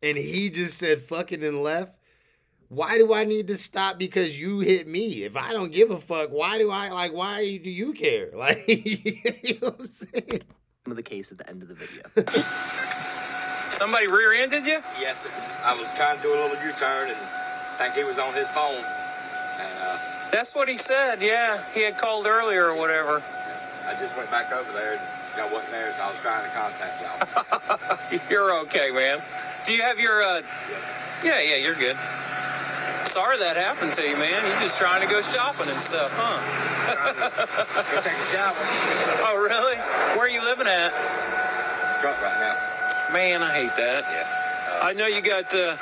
and he just said "fucking" and left. Why do I need to stop because you hit me? If I don't give a fuck, why do I like? Why do you care? [laughs] Like, you know what I'm saying? of the case at the end of the video. [laughs] Somebody rear-ended you? Yes, sir. I was trying to do a little U-turn and think he was on his phone. And uh, That's what he said. Yeah, he had called earlier or whatever. I just went back over there and y'all wasn't there, so I was trying to contact y'all. [laughs] You're okay, man. Do you have your? uh. Yeah, yeah, you're good. Sorry that happened to you, man. You're just trying to go shopping and stuff, huh? Go take a shower. [laughs] oh, really? Where are you living at? Truck right now. Man, I hate that. Yeah. I know you got uh,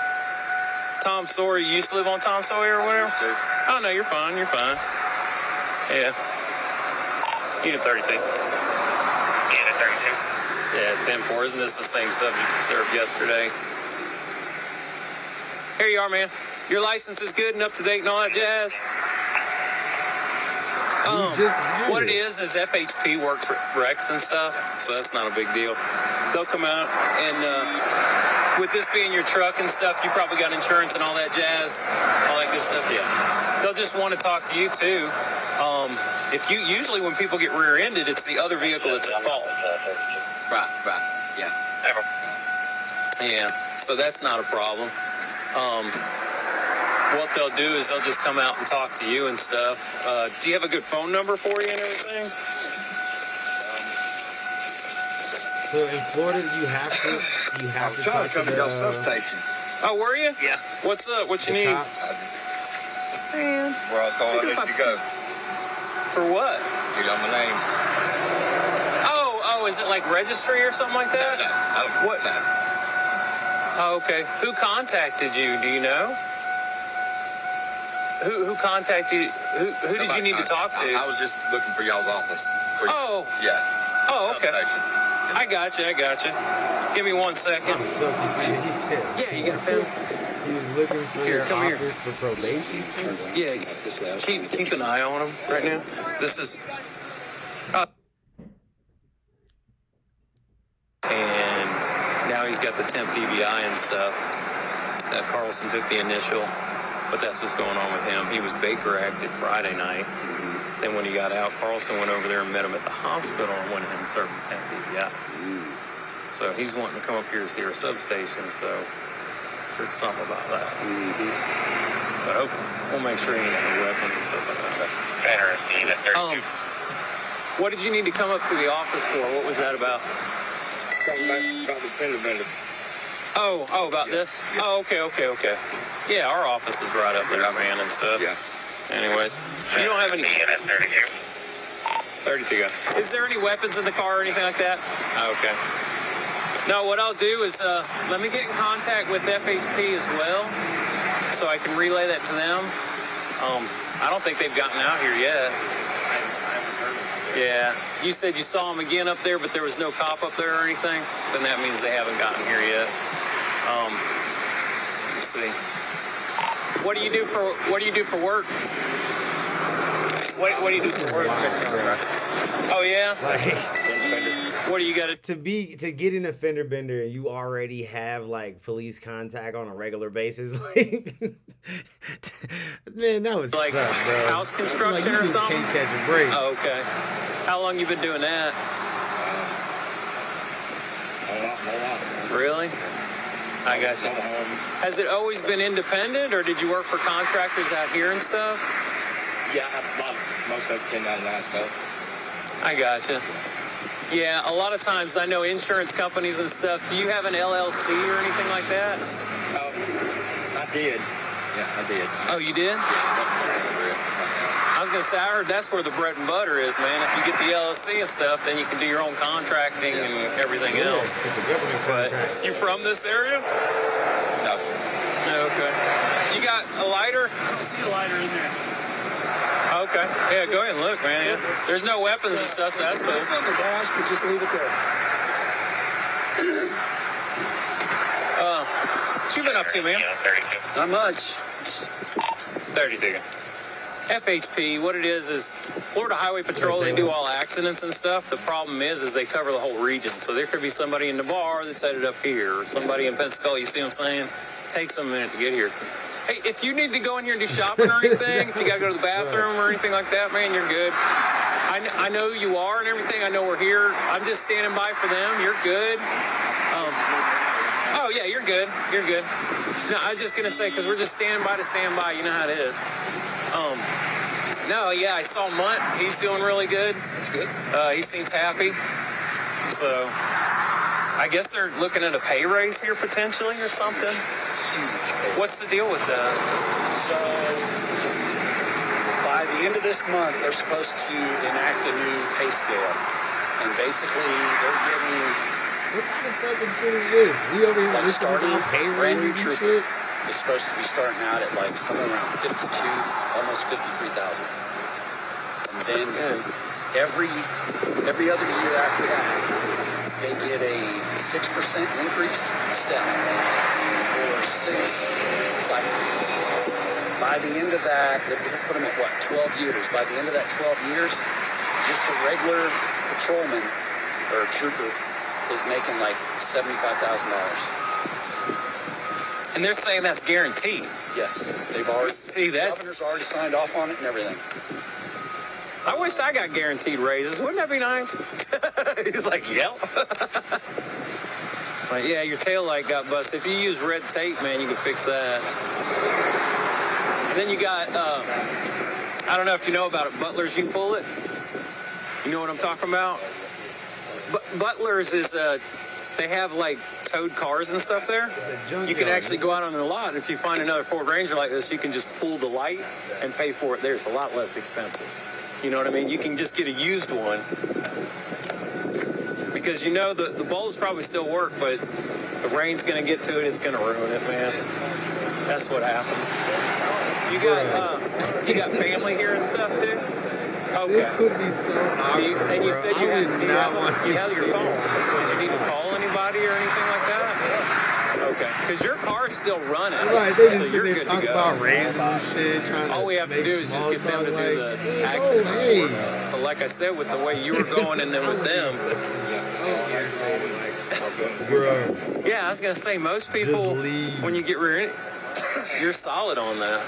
Tom Sawyer. You used to live on Tom Sawyer or whatever. To. Oh no, you're fine. You're fine. Yeah. Unit 32. Unit 32. Yeah, 10 4. Isn't this the same subject you served yesterday? Here you are, man. Your license is good and up to date and all that jazz. Um, what it. it is is FHP works for wrecks and stuff, so that's not a big deal. They'll come out and uh, with this being your truck and stuff, you probably got insurance and all that jazz, all that good stuff. Yeah, they'll just want to talk to you too. Um, if you usually when people get rear-ended, it's the other vehicle that's at fault. Right, right. Yeah. Yeah, so that's not a problem. Um, what they'll do is they'll just come out and talk to you and stuff. Uh, do you have a good phone number for you and everything? So in Florida, you have to you [coughs] have to Trying talk to come to to the, your uh, substation. Oh, were you? Yeah. What's up? What you the need? cops. Man, Where I was going, I need you to go. for what? You got my name. Is it like registry or something like that? I don't, What? No. Oh, okay. Who contacted you? Do you know? Who who contacted you? Who who did you Nobody need to talk to? I, I was just looking for y'all's office. Where you- Oh, Yeah. oh, okay. I got you. I got you. Give me one second. I'm so confused. He [laughs] said. Yeah, you got a pen? He was looking for Here, your come here. office for probation stuff. Yeah, keep keep an eye on him right now. This is. Uh, and now he's got the temp DVI and stuff. Uh, Carlson took the initial, but that's what's going on with him. He was Baker acted Friday night. Then when he got out, Carlson went over there and met him at the hospital and went ahead and served the temp DVI. So he's wanting to come up here to see our substation. So i sure something about that. But hopefully, we'll make sure he ain't got no weapons and stuff like that. Um, what did you need to come up to the office for? What was that about? Talking about, about the fender bender. Oh, oh, about this? Oh, okay, okay, okay. Yeah, our office is right up there, man, and stuff. Yeah. Anyways, you don't have any. 32 guy. Is there any weapons in the car or anything like that? Oh, okay. No, what I'll do is uh, let me get in contact with FHP as well, so I can relay that to them. Um, I don't think they've gotten out here yet. Yeah, you said you saw him again up there, but there was no cop up there or anything. Then that means they haven't gotten here yet. Um, let's see. What do you do for What do you do for work? What, what do you do for work? Oh yeah. Like What do you got to? to be to get in a fender bender and you already have like police contact on a regular basis, [laughs] like man, that was Like suck, bro. house like, construction you or just something? can't catch a break. Oh, okay. How long you been doing that? A lot, a lot. Really? I got you. Has it always been independent, or did you work for contractors out here and stuff? Yeah, I bought most of the 1099 stuff. I gotcha. Yeah, a lot of times I know insurance companies and stuff. Do you have an LLC or anything like that? Oh, I did. Yeah, I did. Oh, you did? I was gonna say I heard that's where the bread and butter is, man. If you get the LLC and stuff, then you can do your own contracting and everything Yeah, else. get the government But you from this area? No. No, okay. You got a lighter? I see a lighter in there. Okay. Yeah, go ahead and look, man. Yeah. There's no weapons and stuff, so that's cool. the dash, but just leave it there. Uh, what you been up to, man? Yeah, 32. Not much. 32. FHP, what it is is Florida Highway Patrol. They do all accidents and stuff. The problem is, is they cover the whole region. So there could be somebody in Navarre that's headed up here, or somebody in Pensacola. You see what I'm saying? Takes them a minute to get here. Hey, if you need to go in here and do shopping or anything, if you gotta go to the bathroom or anything like that, man, you're good. I, I know you are and everything. I know we're here. I'm just standing by for them. You're good. Um, oh yeah, you're good. You're good. No, I was just gonna say because we're just standing by to stand by. You know how it is. Um, no, yeah, I saw Munt. He's doing really good. That's good. Uh, he seems happy. So, I guess they're looking at a pay raise here potentially or something. What's the deal with that? So by the end of this month, they're supposed to enact a new pay scale. And basically, they're giving What kind of fucking shit is this? We over here like listening starting about pay brand new raises and trooper shit. is supposed to be starting out at like somewhere around 52, almost 53,000. And then every every other year after that, they get a six percent increase step for six cycles. By the end of that, they put them at what 12 years. By the end of that 12 years, just a regular patrolman or trooper is making like seventy-five thousand dollars. And they're saying that's guaranteed. Yes, they've already. See, that's. Governor's already signed off on it and everything. I wish I got guaranteed raises. Wouldn't that be nice? [laughs] He's like, yep. [laughs] like, yeah, your tail light got busted. If you use red tape, man, you can fix that. And then you got, uh, I don't know if you know about it, Butler's, you pull it. You know what I'm talking about? But Butler's is, uh, they have like towed cars and stuff there. You can actually go out on the lot. If you find another Ford Ranger like this, you can just pull the light and pay for it there. It's a lot less expensive. You know what I mean? You can just get a used one. Because you know the, the bulbs probably still work, but the rain's gonna get to it, it's gonna ruin it, man. That's what happens. You got uh, you got family here and stuff too? Okay. This would be so awkward, you, and you bro. said you I had, you not have, want to you sit your phone. Did you need to call anybody or anything like that? Okay, because your car's still running. Right, they so just sit there talking about raises and shit, trying to All we have to make do is just get them to like, do the hey, accident oh, hey. But like I said, with the way you were going and then with [laughs] them, so irritated, like, bro. yeah, I was gonna say most people when you get rear, [coughs] you're solid on that.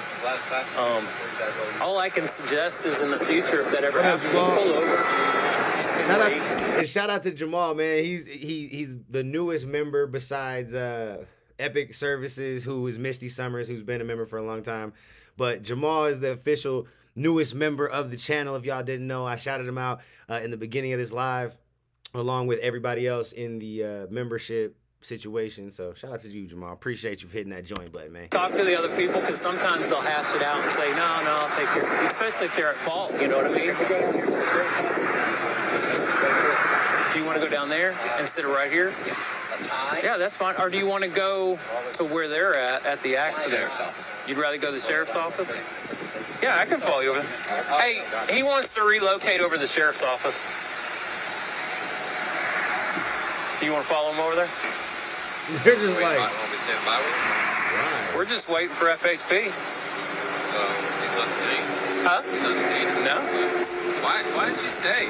Um, all I can suggest is in the future, if that ever happens, pull over. Shout out, Wait. and shout out to Jamal, man. He's he he's the newest member besides uh Epic Services, who is Misty Summers, who's been a member for a long time. But Jamal is the official newest member of the channel. If y'all didn't know, I shouted him out uh, in the beginning of this live, along with everybody else in the uh, membership situation. So shout out to you, Jamal. Appreciate you for hitting that joint button, man. Talk to the other people because sometimes they'll hash it out and say, no, no, I'll take your, especially if they're at fault, you know what I mean? Do you want to go down there instead of right here? Yeah, that's fine. Or do you want to go to where they're at at the accident? You'd rather go to the sheriff's office? Yeah, I can follow you over there. Hey, he wants to relocate over to the sheriff's office. Do you want to follow him over there? [laughs] They're just like, We're just waiting for FHP. Huh? No. Why, why didn't you stay?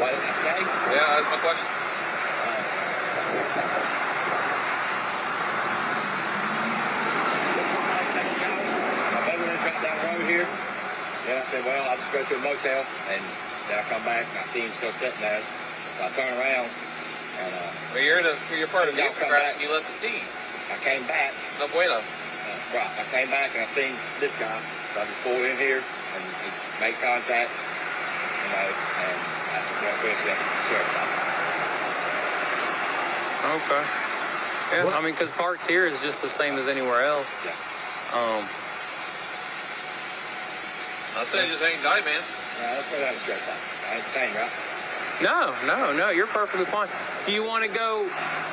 Why didn't I stay? Yeah, that's my question. My brother lives right down the road here. Then I said, well, I'll just go to a motel. And then I come back and I see him still sitting there. So I turn around and uh, Well, you're in a, you're part of the Y'all crash and you left the scene. I came back. No bueno. Uh, right. I came back and I seen this guy. So I just pulled in here and he made contact. You know, and I just went finished at the sheriff's office. Okay. Yeah, I mean, because parked here is just the same as anywhere else. Yeah. Um, I'll say just hang tight, man. Yeah, let's go down to the sheriff's office. I ain't saying right. No, no, no, you're perfectly fine. Do you want to go?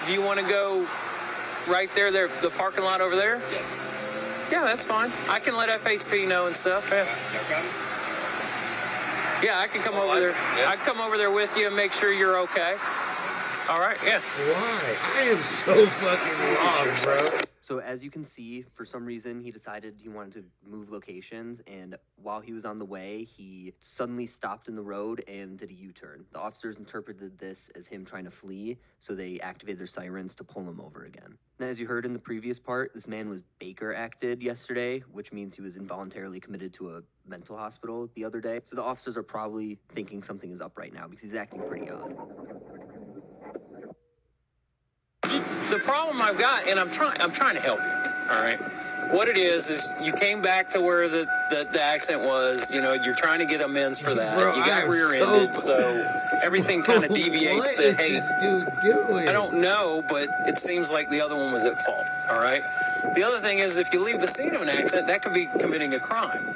Do you want to go right there, there, the parking lot over there? Yes. Yeah, that's fine. I can let FHP know and stuff. Yeah. No. Yeah, I can come over there. I can come over there with you and make sure you're okay. All right. Yeah. Why? I am so fucking lost, bro. So as you can see, for some reason he decided he wanted to move locations, and while he was on the way, he suddenly stopped in the road and did a U-turn. The officers interpreted this as him trying to flee, so they activated their sirens to pull him over again. Now, as you heard in the previous part, this man was Baker acted yesterday, which means he was involuntarily committed to a mental hospital the other day. So the officers are probably thinking something is up right now because he's acting pretty odd. The problem I've got, and I'm trying, I'm trying to help you. All right. What it is is you came back to where the, the, the accident was. You know, you're trying to get amends for that. Bro, you got rear-ended, so- so, [laughs] everything kind of deviates. What that is hey, this dude doing? I don't know, but it seems like the other one was at fault. All right. The other thing is, if you leave the scene of an accident, that could be committing a crime.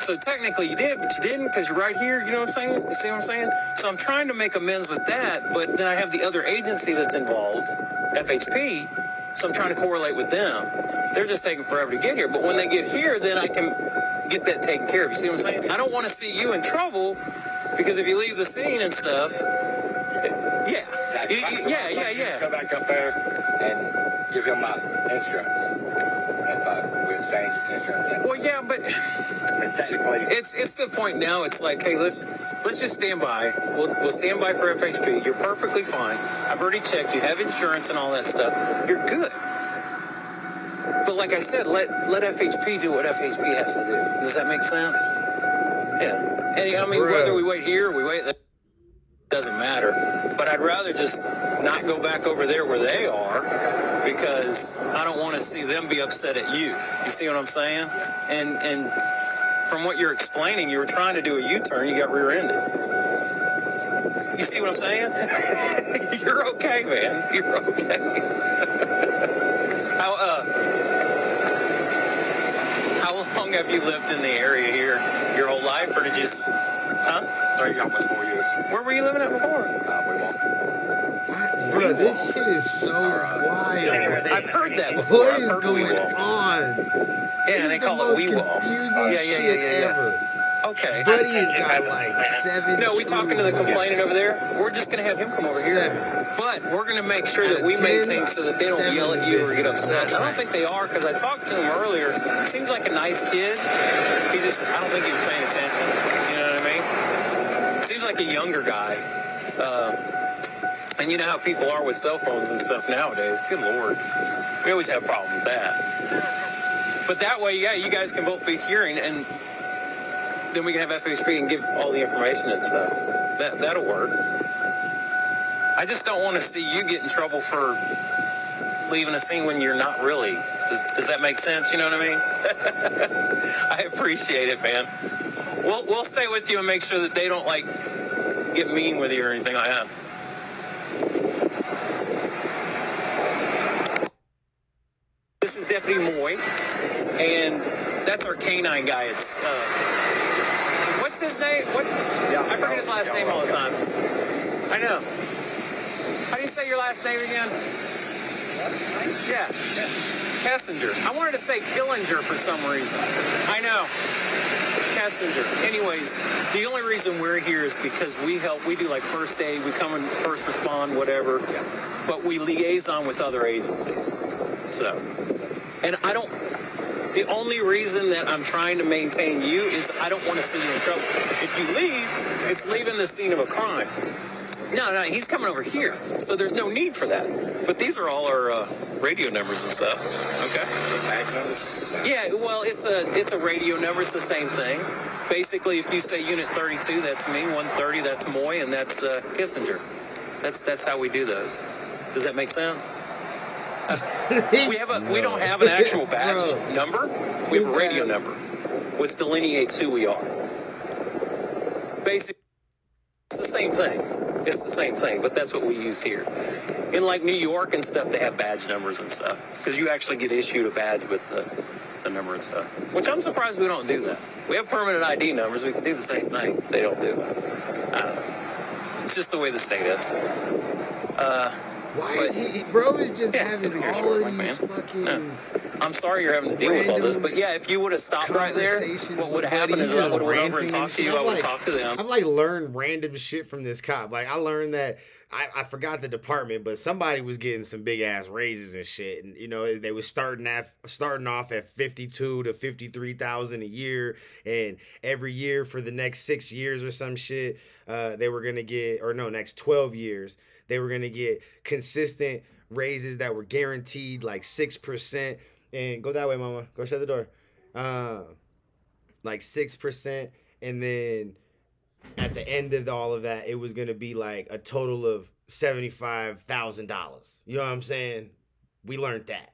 So technically, you did, but you didn't because you're right here. You know what I'm saying? You see what I'm saying? So I'm trying to make amends with that, but then I have the other agency that's involved, FHP. So I'm trying to correlate with them. They're just taking forever to get here, but when they get here, then I can get that taken care of. You see what I'm saying? I don't want to see you in trouble because if you leave the scene and stuff, eh, yeah, You- you- yeah, yeah, yeah. Come back up there and give him my insurance. If we insurance. And, Well, yeah, but I technically, it's it's the point now. It's like, hey, let's let's just stand by. We'll we'll stand by for FHP. You're perfectly fine. I've already checked. You have insurance and all that stuff. You're good. But like I said, let let FHP do what FHP has to do. Does that make sense? Yeah. And I mean, whether we wait here or we wait, that doesn't matter. But I'd rather just not go back over there where they are because I don't want to see them be upset at you. You see what I'm saying? And and from what you're explaining, you were trying to do a U-turn, you got rear-ended. You see what I'm saying? [laughs] you're okay, man. You're okay. [laughs] How uh how long have you lived in the area here? Your whole life, or did you? s- Huh? three, almost four years. Where were you living at before? Uh, we won't. Bro, this shit is so wild. I've heard that before. What I've is heard going Weewall. on? Yeah, this they is the most it Weewall. confusing yeah, yeah, shit yeah, yeah, yeah. ever. Okay. Buddy has got like seven. No, we talking to the complainant over there. We're just gonna have him come over here. But we're gonna make sure that we 10, maintain so that they don't yell at you or get upset. I don't think they are because I talked to him earlier. He seems like a nice kid. He just, I don't think he was paying attention. You know what I mean? Seems like a younger guy. Uh, and you know how people are with cell phones and stuff nowadays. Good lord, we always have problems with that. But that way, yeah, you guys can both be hearing and then we can have FHP and give all the information and stuff. That that'll work. I just don't want to see you get in trouble for leaving a scene when you're not really. Does does that make sense? You know what I mean? [laughs] I appreciate it, man. We'll we'll stay with you and make sure that they don't like get mean with you or anything like that. This is Deputy Moy, and that's our canine guy. It's uh, his name? What? Yeah, I forget his last name all the time. I know. How do you say your last name again? Yeah. Kessinger. I wanted to say Killinger for some reason. I know. Kessinger. Anyways, the only reason we're here is because we help. We do like first aid. We come and first respond, whatever. But we liaison with other agencies. So, and I don't. The only reason that I'm trying to maintain you is I don't want to see you in trouble. If you leave, it's leaving the scene of a crime. No, no, he's coming over here, so there's no need for that. But these are all our uh, radio numbers and stuff. Okay. Yeah, well, it's a it's a radio number. It's the same thing. Basically, if you say Unit 32, that's me. 130, that's Moy, and that's uh, Kissinger. That's that's how we do those. Does that make sense? [laughs] we have a we don't have an actual [laughs] badge Bro. number. We have a radio number, which delineates who we are. Basically, it's the same thing. It's the same thing, but that's what we use here. In like New York and stuff, they have badge numbers and stuff because you actually get issued a badge with the, the number and stuff. Which I'm surprised we don't do that. We have permanent ID numbers. We can do the same thing. They don't do it. I don't know. It's just the way the state is. Uh, Why but- is he, bro? Is just Yeah, having give me your all of these man. fucking. I'm sorry you're having to deal with all this, but yeah, if you would have stopped right there, what would with have happened is I would have went over and and to you. I would have like- talked to them. I've like learned random shit from this cop. Like I learned that I, I forgot the department, but somebody was getting some big ass raises and shit, and you know they was starting at starting off at fifty two to fifty three thousand a year, and every year for the next six years or some shit, uh, they were gonna get or no next twelve years they were gonna get consistent raises that were guaranteed like six percent. And go that way, mama. Go shut the door. Uh, like six percent, and then at the end of all of that, it was gonna be like a total of seventy five thousand dollars. You know what I'm saying? We learned that.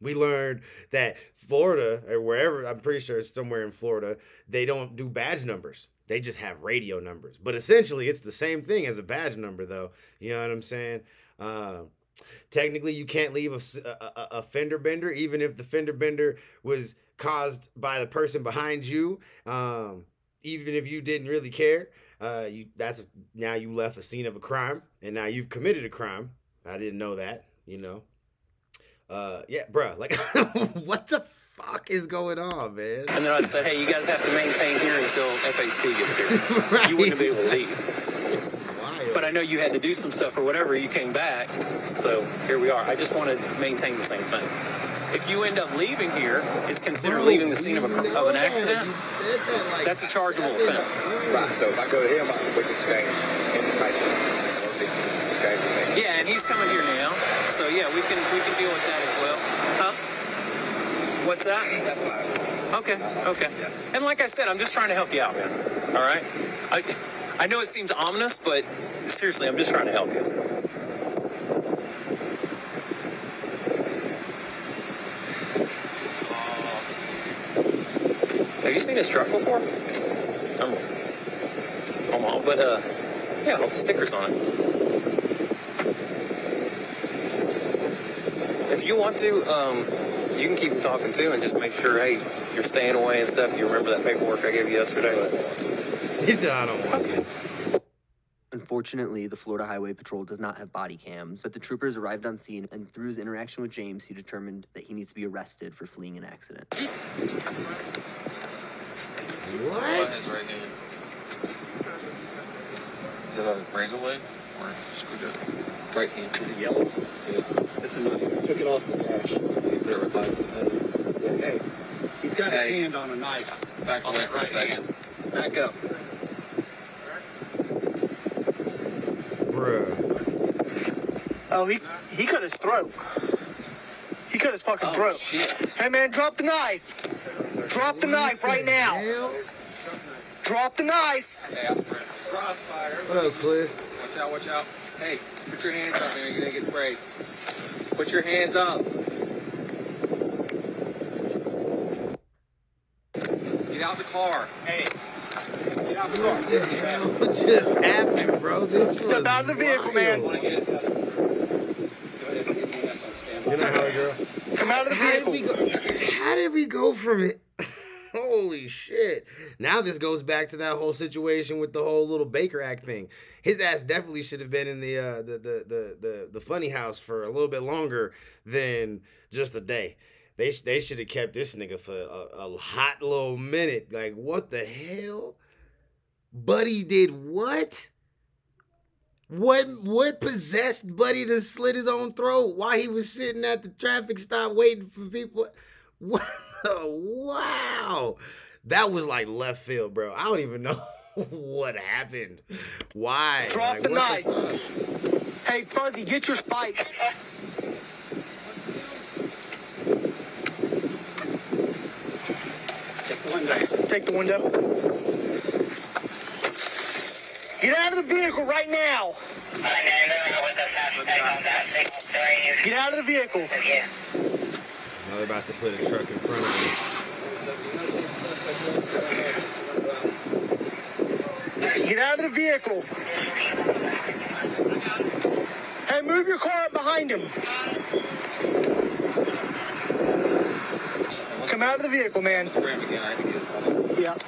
We learned that Florida or wherever I'm pretty sure it's somewhere in Florida, they don't do badge numbers. They just have radio numbers. But essentially, it's the same thing as a badge number, though. You know what I'm saying? Um, technically, you can't leave a fender bender, even if the fender bender was caused by the person behind you. Um, even if you didn't really care, uh, you that's now you left a scene of a crime, and now you've committed a crime. I didn't know that, you know. Uh, yeah, bruh, like, [laughs] what the fuck is going on, man? And then I'd say, hey, you guys have to maintain here until FHP gets here. [laughs] You wouldn't be able to leave. [laughs] But I know you had to do some stuff or whatever. You came back, so here we are. I just want to maintain the same thing. If you end up leaving here, it's considered Bro, leaving the scene of, a, of know an that. accident. You said that like That's a chargeable seven offense. times. Right, so if I go to him, I- we can exchange information. Or we can exchange information. Yeah, and he's coming here now, so yeah, we can we can deal with that as well. Huh? What's that? That's fine. Okay, okay. And like I said, I'm just trying to help you out, man. All right. I I know it seems ominous, but seriously, I'm just trying to help you. Have you seen this truck before? I'm, I'm but uh, yeah, all the stickers on it. If you want to, um, you can keep talking too, and just make sure, hey, you're staying away and stuff. You remember that paperwork I gave you yesterday? He said, I don't want to. Unfortunately, the Florida Highway Patrol does not have body cams, but the troopers arrived on scene and through his interaction with James, he determined that he needs to be arrested for fleeing an accident. What? Is it a razor blade or screwdriver? Right hand. Is it yellow? Yeah. It's a knife. I took it off the dash. You put it right by his nose. Hey, he's got Hey. his hand on a knife. Back On that for a right second. Back up. Bruh. Oh, he he cut his throat. He cut his fucking Oh, throat. shit. Hey man, drop the knife. Drop the knife right now. Hell? Drop the knife. Hey, out front. Crossfire. What up, Cliff? Watch out, watch out. Hey, put your hands up, man. You're gonna get sprayed. Put your hands up. Get out the car. Hey, get out the car. What the hell just happened, bro? This was out of the vehicle, man. wild. Wanna get Go ahead, get the ass on standby. Good night, girl. Come out of the vehicle. How did we go? How did we go from it? Holy shit! Now this goes back to that whole situation with the whole little Baker Act thing. His ass definitely should have been in the uh, the, the the the the funny house for a little bit longer than just a day. They they should have kept this nigga for a, a hot little minute. Like what the hell? Buddy did what? What what possessed Buddy to slit his own throat while he was sitting at the traffic stop waiting for people? What? the- Wow, that was like left field, bro. I don't even [laughs] know what happened. Why? Drop Like, the what knife. fuck? Hey Fuzzy, get your spikes. Take the window. Take the window. Get out of the vehicle right now. Get out of the vehicle. Now they're about to put a truck in front of him. Get out of the vehicle. Hey, move your car up behind him. Come out of the vehicle, man. spray him again. I had to get it. Yeah.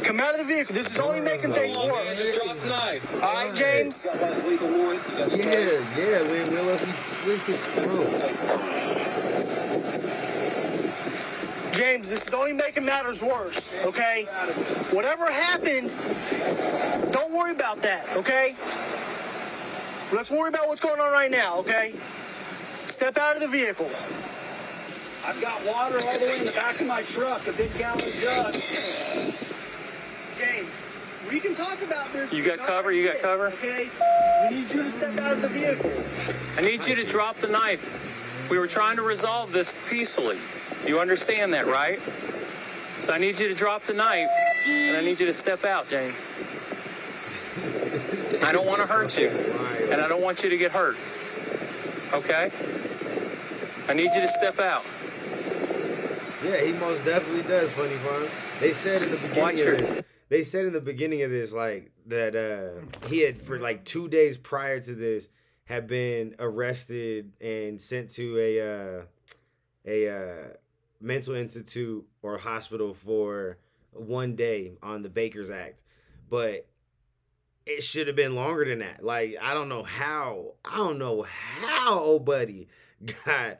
Come out of the vehicle. This is only making things worse. Drop knife. All right, James. Got last legal warrant. You got the Yeah, yeah, Lynn Willow, he slit his throat. James, this is only making matters worse, okay? Whatever happened, don't worry about that, okay? Let's worry about what's going on right now, okay? Step out of the vehicle. I've got water all the way in the back of my truck, a big gallon jug. James, we can talk about this. You got cover? You got this, cover? Okay? We need you to step out of the vehicle. I need you to drop the knife. We were trying to resolve this peacefully. You understand that, right? So I need you to drop the knife, and I need you to step out, James. I don't want to hurt you, and I don't want you to get hurt. Okay? I need you to step out. Yeah, he most definitely does, Funny Farm. They said in the beginning Watch of this. They said in the beginning of this, like that uh he had for like two days prior to this had been arrested and sent to a uh a uh mental institute or hospital for one day on the Baker's Act. But it should have been longer than that. Like I don't know how I don't know how old buddy [laughs] got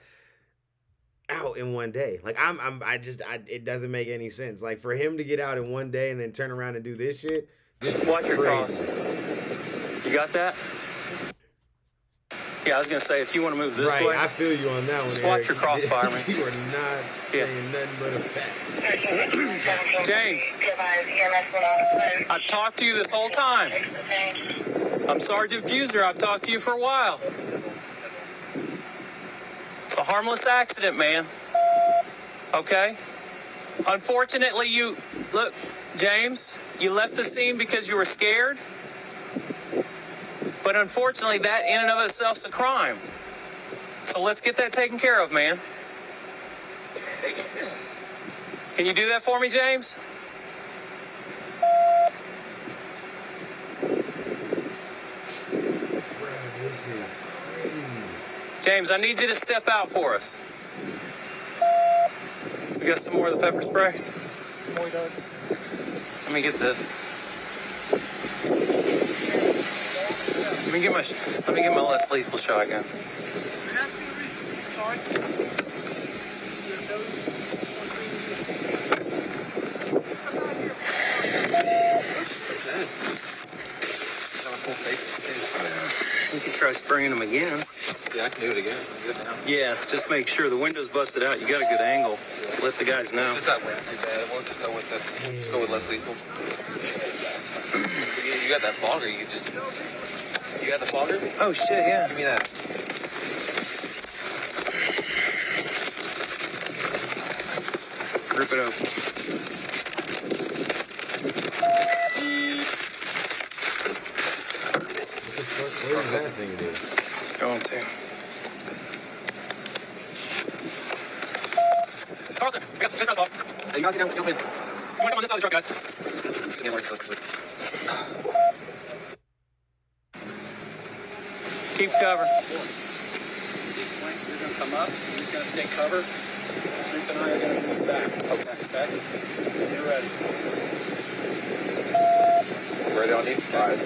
out in one day. Like I'm I'm I just I it doesn't make any sense. Like for him to get out in one day and then turn around and do this shit. This is Watch your crazy. cross. You got that? Yeah, I was gonna say if you want to move this right, way, I feel you on that one. Just watch Eric. your crossfire, man. [laughs] you are not saying nothing but a fact. [clears throat] James, I've talked to you this whole time. I'm Sergeant Fuser. I've talked to you for a while. It's a harmless accident, man. Okay? Unfortunately, you look, James, you left the scene because you were scared. But unfortunately, that in and of itself is a crime. So let's get that taken care of, man. Can you do that for me, James? Bro, this is crazy. James, I need you to step out for us. We got some more of the pepper spray. More does. Let me get this. Let me get my let me get my less lethal shotgun. We could try spraying them again. Yeah, I can do it again. I'm good now. Yeah, just make sure the window's busted out. You got a good angle. Let the guys know. Just that wind's too bad. We'll just go with. Just go with less lethal. you, you got that fogger. You just. You got the fogger? Oh shit, yeah. Give me that. Rip it open. What the fuck? What does that thing do? Going to. Carlson, we got the fifth off. Hey, you got to get down. You want to come on this side of the truck, guys? Can't work this. Keep cover. This point, you're gonna come up, you're just gonna stay covered. Troop and I are gonna move back. Okay. Okay? You're ready. Ready on you? All right.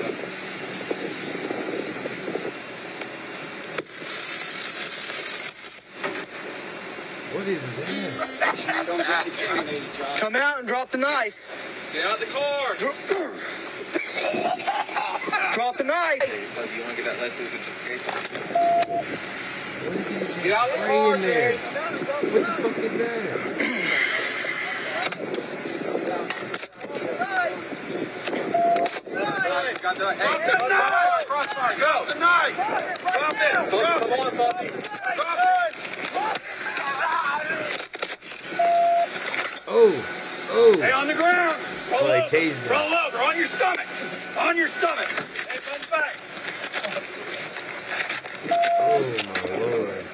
What is that? Don't get contaminated, John. Come out and drop the knife. Get out the car. Drop the knife. You want to get that less lethal just in case? What did they just Get out the spray in there? Dave. What the fuck is that? Got the, hey, the knife! Crossfire, go! The knife! Drop it! Drop Come on, Buffy! Drop it! Oh, oh. Stay on the ground. Roll Oh, they over. tased him. Roll over. On your stomach. On your stomach. Hey, come back. Oh my lord.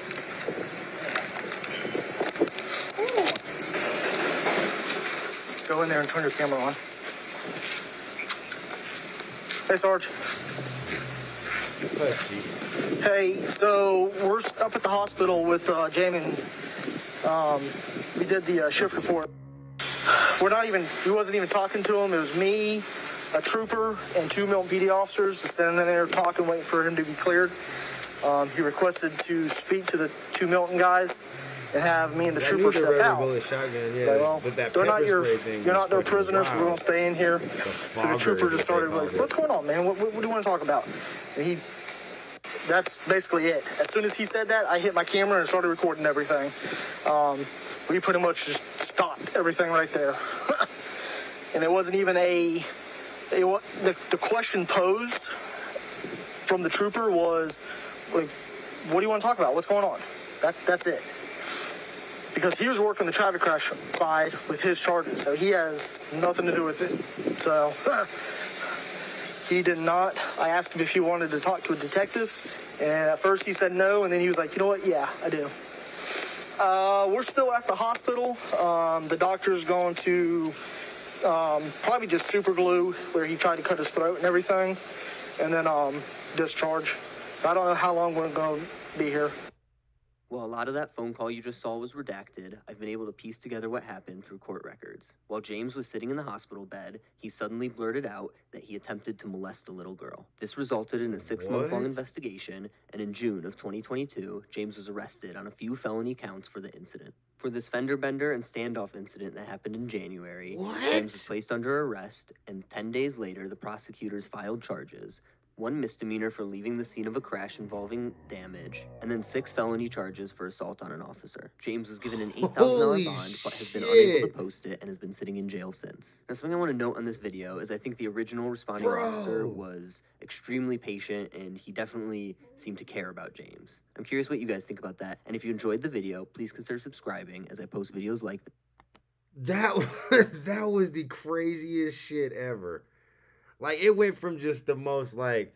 And turn your camera on. Hey, Sarge. Plus, Chief. Hey, so we're up at the hospital with uh, Jamie. Um, we did the uh, shift report. We're not even, we wasn't even talking to him. It was me, a trooper, and two Milton PD officers just standing there talking, waiting for him to be cleared. Um, he requested to speak to the two Milton guys and have me and the I trooper step out. bullet shotgun, yeah. Like, well, they're not your, you're not their prisoners, so we're gonna stay in here. The So the trooper just started like, it. "What's going on, man? What, what, what do you want to talk about?" And he, that's basically it. As soon as he said that, I hit my camera and started recording everything. Um, we pretty much just stopped everything right there, [laughs] and it wasn't even a. It the the question posed from the trooper was like, "What do you want to talk about? What's going on?" That that's it because he was working the traffic crash side with his charges, so he has nothing to do with it. So [laughs] he did not. I asked him if he wanted to talk to a detective, and at first he said no, and then he was like, "You know what? Yeah, I do." Uh, we're still at the hospital. Um, the doctor's going to um, probably just super glue where he tried to cut his throat and everything, and then um, discharge. So I don't know how long we're going to be here. While a lot of that phone call you just saw was redacted, I've been able to piece together what happened through court records. While James was sitting in the hospital bed, he suddenly blurted out that he attempted to molest a little girl. This resulted in a six month long investigation, and in June of 2022, James was arrested on a few felony counts for the incident. For this fender bender and standoff incident that happened in January, James was placed under arrest, and 10 days later, the prosecutors filed charges. One misdemeanor for leaving the scene of a crash involving damage, and then six felony charges for assault on an officer. James was given an $8,000 bond, but has been unable to post it and has been sitting in jail since. Now, something I want to note on this video is I think the original responding officer was extremely patient and he definitely seemed to care about James. I'm curious what you guys think about that, and if you enjoyed the video, please consider subscribing as I post videos like this. That [laughs] that was the craziest shit ever. Like it went from just the most like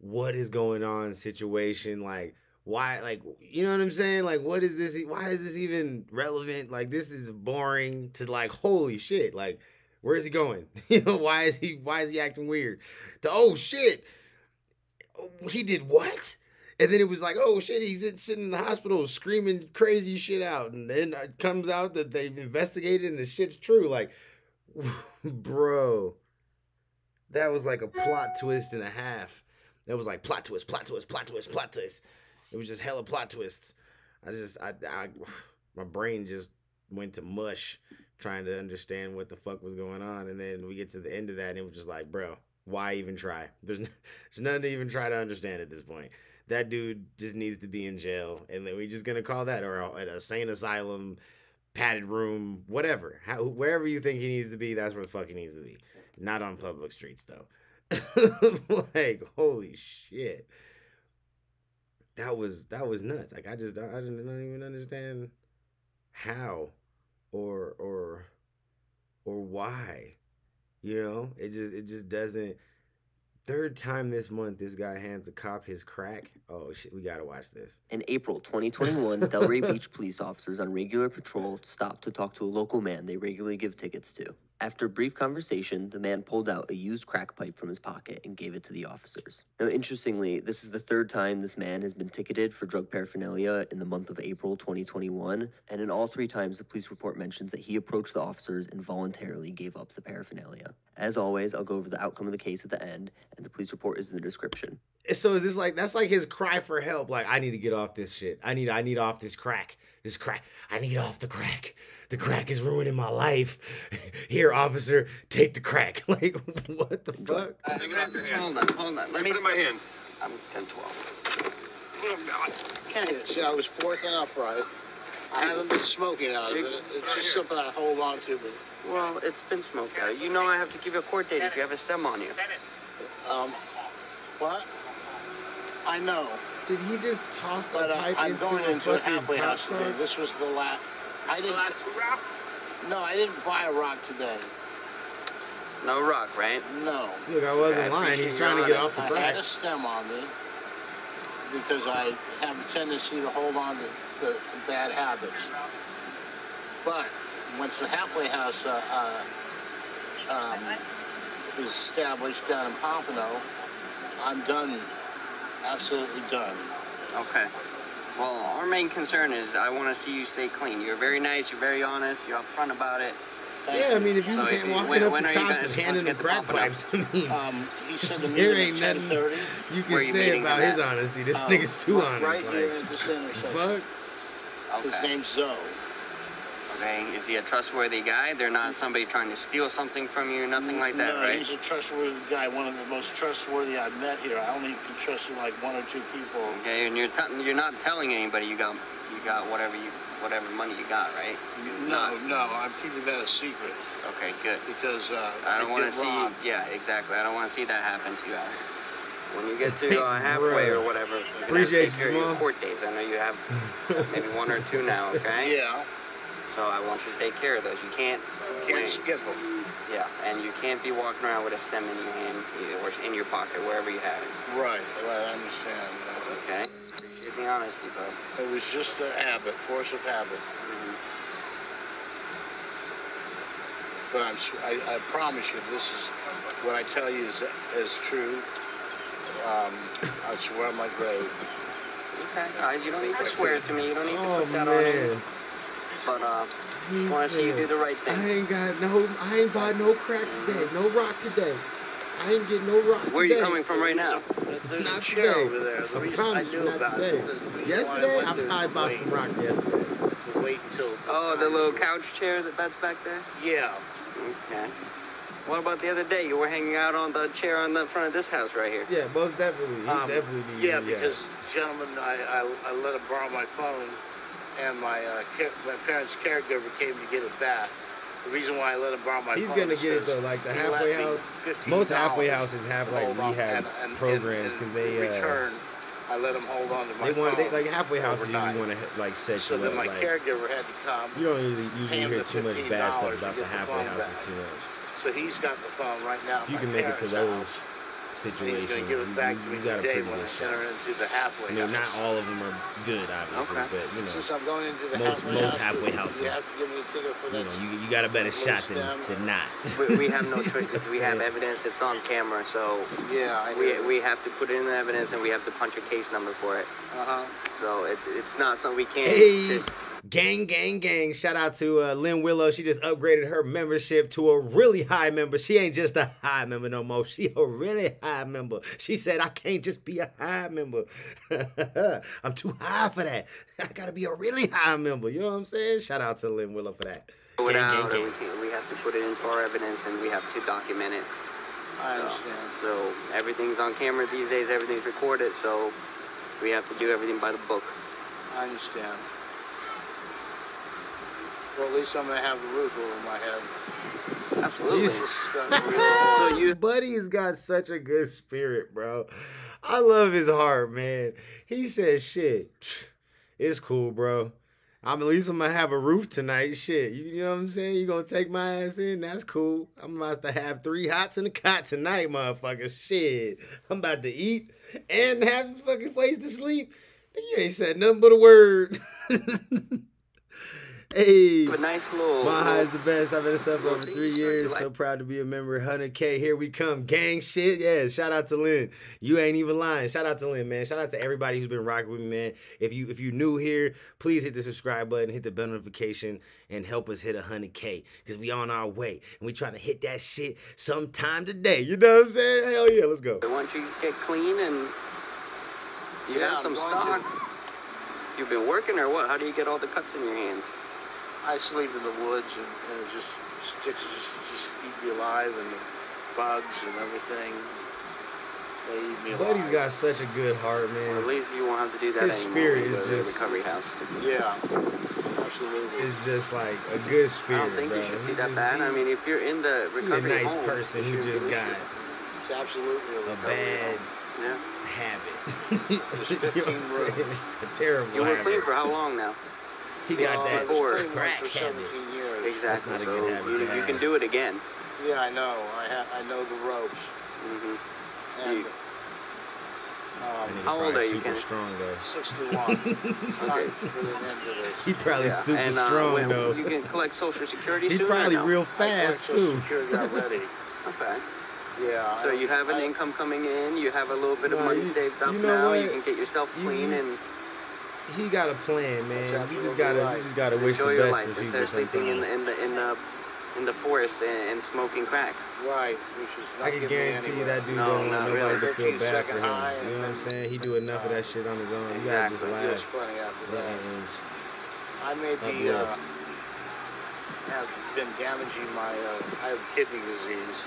what is going on situation like why like you know what I'm saying? Like what is this why is this even relevant? Like this is boring to like holy shit. Like where is he going? [laughs] You know, why is he why is he acting weird? To oh shit. Oh, He did what? And then it was like, oh shit, he's in, sitting in the hospital screaming crazy shit out. And then it comes out that they've investigated and the shit's true. Like, [laughs] bro, that was like a plot twist and a half. That was like plot twist, plot twist, plot twist, plot twist. It was just hella plot twists. I just, I, I, [sighs] my brain just went to mush trying to understand what the fuck was going on. And then we get to the end of that and it was just like, bro, why even try? There's, n- [laughs] there's nothing to even try to understand at this point. That dude just needs to be in jail, and then we're just gonna call that or a- a sane asylum, padded room, whatever. How, wherever you think he needs to be, that's where the fuck he needs to be. Not on public streets though. [laughs] like holy shit, that was that was nuts. Like I just I didn't, I don't even understand how or or or why. You know, it just it just doesn't. Third time this month, this guy hands a cop his crack. Oh shit, we gotta watch this. In April 2021, Delray [laughs] Beach police officers on regular patrol stopped to talk to a local man they regularly give tickets to. After a brief conversation, the man pulled out a used crack pipe from his pocket and gave it to the officers. Now, interestingly, this is the third time this man has been ticketed for drug paraphernalia in the month of April 2021, and in all three times, the police report mentions that he approached the officers and voluntarily gave up the paraphernalia. As always, I'll go over the outcome of the case at the end, and the police report is in the description. So is this like that's like his cry for help? Like I need to get off this shit. I need I need off this crack. This crack. I need off the crack. The crack is ruining my life. [laughs] Here, officer, take the crack. [laughs] Like what the fuck? Hold on, hold on. Let me. Put it in my hand. I'm 10 12. Kenny, see, I was fourth and upright. I haven't been smoking out of it. It's just something I hold on to. But, Well, it's been smoked out. You know I have to give you a court date if you have a stem on you. um, what? I know. Did he just toss a But uh, pipe I'm into going a into a fucking halfway house today. This was the last. I didn't. rock. No, I didn't buy a rock today. No rock, right? No. Look, I wasn't I lying. He's trying to get off the I crack. had a stem on me because I have a tendency to hold on to, to, to bad habits. But once the halfway house uh, uh, um, is established down in Pompano, I'm done. Absolutely done. Okay. Well, our main concern is I want to see you stay clean. You're very nice. You're very honest. You're upfront about it. Yeah, I mean, if you So can't you- walking when- up when to cops and supposed handing them get the crack pipes, I mean, [laughs] Um, he said the [laughs] there ain't nothing you can you say about his honesty. This Um, nigga's too right honest. here Like, at this intersection. fuck. His name's Zoe. Okay. Is he a trustworthy guy? They're not somebody trying to steal something from you, or nothing like that, no, right? he's a trustworthy guy. One of the most trustworthy I've met here. I only can trust like one or two people. Okay, and you're t- you're not telling anybody you got you got whatever you whatever money you got, right? No, no, I'm keeping that a secret Okay, good. because uh, I don't want to see. robbed. Yeah, exactly. I don't want to see that happen to you. When you get to [laughs] uh, halfway or whatever, you're gonna have to Appreciate you, care of your court dates. I know you have [laughs] maybe one or two now. Okay. Yeah, So I want you to take care of those. You can't. can't wait. skip them. Yeah, and you can't be walking around with a stem in your hand or in your pocket, wherever you have it. Right, right. I understand. Okay. Appreciate the honesty, bud. It was just a habit, force of habit. Mhm. But I'm, s- I, I promise you, this is what I tell you is is true. Um, I swear on my grave. Okay. Uh, you don't need to swear to me. You don't need to Oh put that on me. Man. But uh, He just want to see you said, do the right I thing. ain't got no. I ain't bought no crack today. No rock today. I ain't getting no rock today. Where are you coming from right now? There's Not a chair today. over there. The I reason promise I you, knew not about today. it. the reason why Yesterday, went I there probably was bought some rock yesterday. to Wait until. Oh, the little couch chair that that's back there. Yeah. Okay. What about the other day? You were hanging out on the chair on the front of this house right here. Yeah, most definitely. He Um, definitely Yeah, you, because gentlemen, I, I, I let him borrow my phone, and my uh, care, my parents' caregiver came to get it back. The reason why I let him borrow my He's gonna get it though. Like the halfway house, most halfway houses have like rehab and- and- programs because they uh, return, I let him hold on to my they want they like halfway houses overnight. usually want to like set So you then up. my Like caregiver had to come. you don't usually usually hear too much bad stuff about the halfway houses back. too much. So he's got the phone right now. If you can make it to those house. Situations, He's gonna give you, you- to me you got a pretty good shot. the halfway I mean, house. not all of them are good, obviously, Okay. but you know, Since I'm going into the most halfway most halfway houses, have to give me a ticket for you know, you, you got a better shot than, than not. we, we have no [laughs] choice because we have evidence. It's on camera, so Yeah, we we have to put in the evidence and we have to punch a case number for it. Uh huh. So it, it's not something we can't Hey, just. Gang, gang, gang! Shout out to uh, Lynn Willow. She just upgraded her membership to a really high member. She ain't just a high member no more. She a really high member. She said, "I can't just be a high member. [laughs] I'm too high for that. [laughs] I gotta be a really high member." You know what I'm saying? Shout out to Lynn Willow for that. Put it Gang, gang, we, gang. can't, we have to put it into our evidence and we have to document it. I So- understand. So everything's on camera these days. Everything's recorded. So we have to do everything by the book. I understand. Well, at least I'm gonna have a roof over my head. Absolutely. [laughs] So you, [laughs] Buddy's got such a good spirit, bro. I love his heart, man. He says, "Shit, [sniffs] it's cool, bro. I'm at least I'm gonna have a roof tonight. Shit, you, you know what I'm saying? You gonna take my ass in? That's cool. I'm about to have three hots and a cot tonight, motherfucker. Shit, I'm about to eat and have a fucking place to sleep. You ain't said nothing but a word. [laughs] hey, a nice little. my high is the best. I've been a sub for little over thing three you start to years. So proud to be a member. 100K. Here we come. Gang shit. Yeah. Shout out to Lynn. You ain't even lying. Shout out to Lynn, man. Shout out to everybody who's been rocking with me, man. If you if you new here, please hit the subscribe button, hit the bell notification, and help us hit 100K. Cause we on our way. And we trying to hit that shit sometime today. You know what I'm saying? Hell yeah, let's go. Once you get clean and you Yeah, have some I'm going stock, you've been working or what? How do you get all the cuts in your hands? I sleep in the woods and, and it just sticks just just eat me alive and the bugs and everything. They eat me alive. Buddy's got such a good heart, Or at least you won't have to do that His anymore. spirit is go to the just- recovery house. Yeah, absolutely. It's just like a good spirit. I don't think bro. you should be that bad. he- I mean, if you're in the he a nice home, person you who just got listening. It's absolutely a a bad home. Yeah. habit. [laughs] you know what I'm saying? A terrible You were habit. clean for how long now? He got that I crack for habit. 17 years. Exactly. not a good habit you, to you can do it again. Yeah, I know. I ha- I know the ropes. hmm And You- um, How old probably are you, super Ken? strong though. 61. [laughs] It's time for the end of this. He probably yeah. super and, uh, strong when- though. You can collect Social Security He soon. or probably no? real fast collect Social too. Security already. [laughs] Okay. Yeah. So I- you have an I- income coming in. You have a little bit of Nah, money you- saved up you know now. You can get yourself clean you- and He got a plan, man. You just gotta, right. you just gotta wish enjoy the best for instead people of sleeping in the, in the in the in the forest and, and smoking crack. Right. Which is not I can guarantee you that dude No, don't want not nobody really. to feel bad for him. You know what I'm saying? He do enough of that shit on his own. You gotta just Exactly. Was laugh. funny after that. and I may be uh, have been damaging my. Uh, I have kidney disease.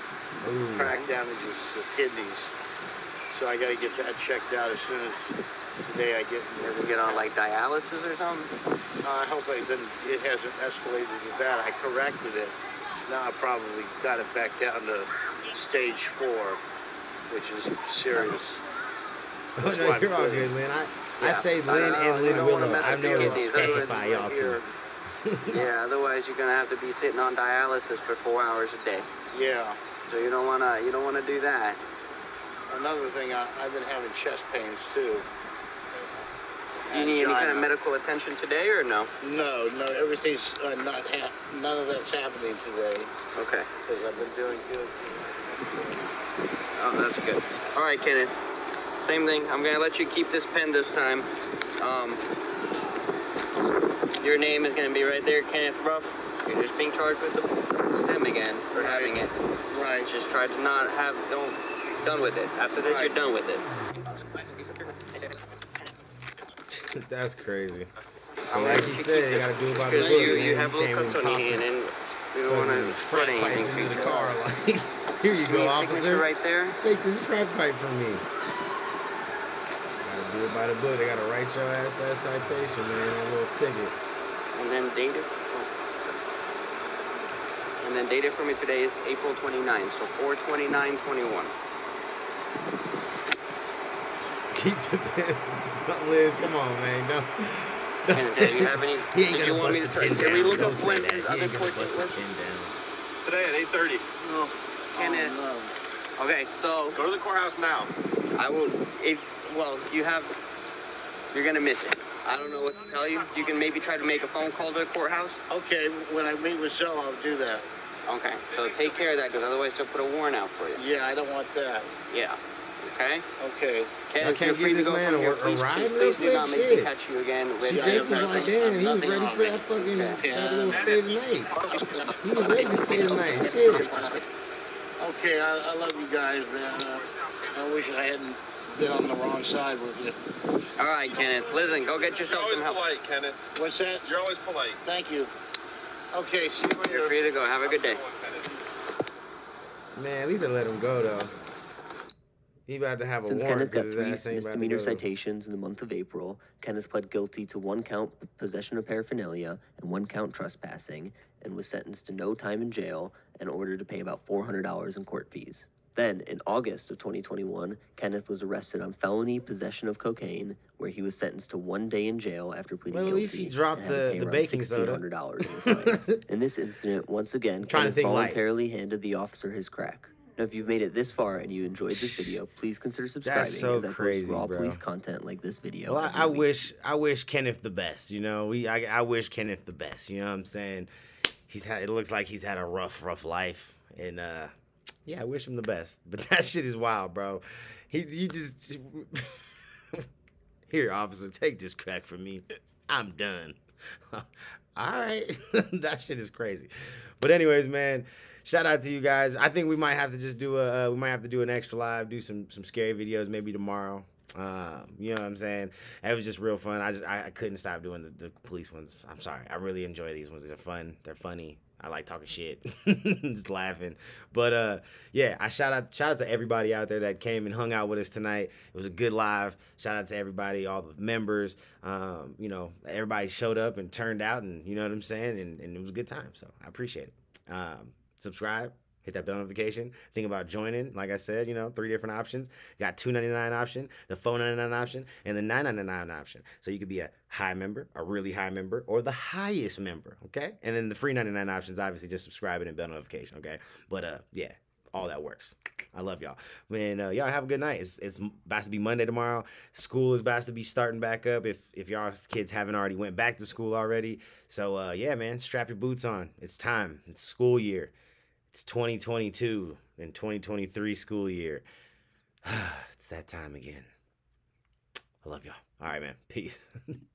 Ooh. Crack damages the kidneys. So I got to get that checked out as soon as today I get. Does it get on like dialysis or something? Uh, I hope I didn't. It hasn't escalated to that. I corrected it. Now I probably got it back down to stage four, which is serious. Oh That's [laughs] no, you're all quitting. good, Lynn. I, I say I Lynn know, and you Lynn don't wanna Willow. mess I up your know to kidneys, otherwise specify you- y'all too. [laughs] Yeah. Otherwise, you're gonna have to be sitting on dialysis for four hours a day. Yeah. So you don't wanna you don't wanna do that. Another thing, I, I've been having chest pains too. Do you need any kind of medical attention today or no? No, no, everything's uh, not hap- None of that's happening today Okay. because I've been doing good. Oh, that's good. All right, Kenneth. Same thing. I'm gonna let you keep this pen this time. Um, your name is gonna be right there, Kenneth Ruff. You're just being charged with the stem again for Right. having it. Right. Just try to not have. Don't. Done with it. After this, Right. you're done with it. [laughs] That's crazy. I'm like he said, you gotta do it by the book. you, man. you have can't little cuts on your hand the and we don't want to spread anything for the car. Like, [laughs] Here you Just give me go, officer. right there. Take this crack pipe from me. Gotta do it by the book. They gotta write your ass that citation, man. That little ticket. And then date it. Oh. And then date it for me today is April 29th, so 42921. Keep the pen. [laughs] Liz, come on, man. Don't. And do you have any? [laughs] He ain't did you gonna want me bust to the try? pin Did we look Don't up say when that. his He other ain't court bust date the was? Today at 8:30. No. Can it? Okay, so Go to the courthouse now. I will. If well, you have. You're gonna miss it. I don't know what to tell you. You can maybe try to make a phone call to the courthouse. Okay, when I meet with Zell, I'll do that. Okay, so take care of that because otherwise they'll put a warrant out for you. Yeah, I don't want that. Yeah. Okay. Okay. Kenneth, can't you're free give to this go man from a- here. a Please, ride please, real please do not quick? make me Shit. catch you again with. He just was like, damn, he was ready for that fucking Okay. that little stay the night. He was ready to stay the night. Shit. Okay, I, I love you guys, man. Uh, I wish I hadn't been on the wrong side with you. All right, Kenneth. Listen, go get You're yourself always some help. polite, Kenneth. What's that? You're always polite. Thank you. Okay, see you You're free to go. Have a good day. Man, at least they let him go though. He about to have a Since warrant Kenneth got three ass ain't about to misdemeanor citations in the month of April, Kenneth pled guilty to one count possession of paraphernalia and one count trespassing, and was sentenced to no time in jail and ordered to pay about $400 in court fees. Then, in August of 2021, Kenneth was arrested on felony possession of cocaine, where he was sentenced to one day in jail after pleading Well, at guilty. least he dropped and had to the- the baking soda. $1,600 in [laughs] in this incident, once again, trying to Kenneth voluntarily handed the officer his crack. Now, if you've made it this far and you enjoyed this video, [sighs] please consider subscribing That's so post crazy, raw bro. police content like this video. Well, I, I wish I wish Kenneth the best. You know, we I, I wish Kenneth the best. You know what I'm saying? He's had it looks like he's had a rough, rough life, and uh, yeah, I wish him the best. [laughs] But that shit is wild, bro. He you just [laughs] here, officer, take this crack from me. I'm done. [laughs] All right, that shit is crazy. But anyways, man. Shout out to you guys. I think we might have to just do a uh, we might have to do an extra live, do some some scary videos maybe tomorrow. Um, you know what I'm saying? It was just real fun. I just I, I couldn't stop doing the, the police ones. I'm sorry. I really enjoy these ones. They're fun. They're funny. I like talking shit, [laughs] just laughing. But uh, yeah, I shout out shout out to everybody out there that came and hung out with us tonight. It was a good live. Shout out to everybody, all the members. Um, you know, everybody showed up and turned out, and you know what I'm saying, and, and it was a good time. So I appreciate it. Um, subscribe, hit that bell notification. Think about joining. Like I said, you know, three different options. Got two ninety nine option, the four ninety nine option, and the nine ninety nine option. So you could be a high member, a really high member, or the highest member. Okay, and then the free ninety nine options, obviously, just subscribing and bell notification. Okay, but uh, yeah. All that works. I love y'all. Man, uh, y'all have a good night. It's, it's about to be Monday tomorrow. School is about to be starting back up. If if y'all kids haven't already went back to school already, so uh, yeah, man, strap your boots on. It's time. It's school year. It's 2022 and 2023 school year. [sighs] it's that time again. I love y'all. All right, man. Peace. [laughs]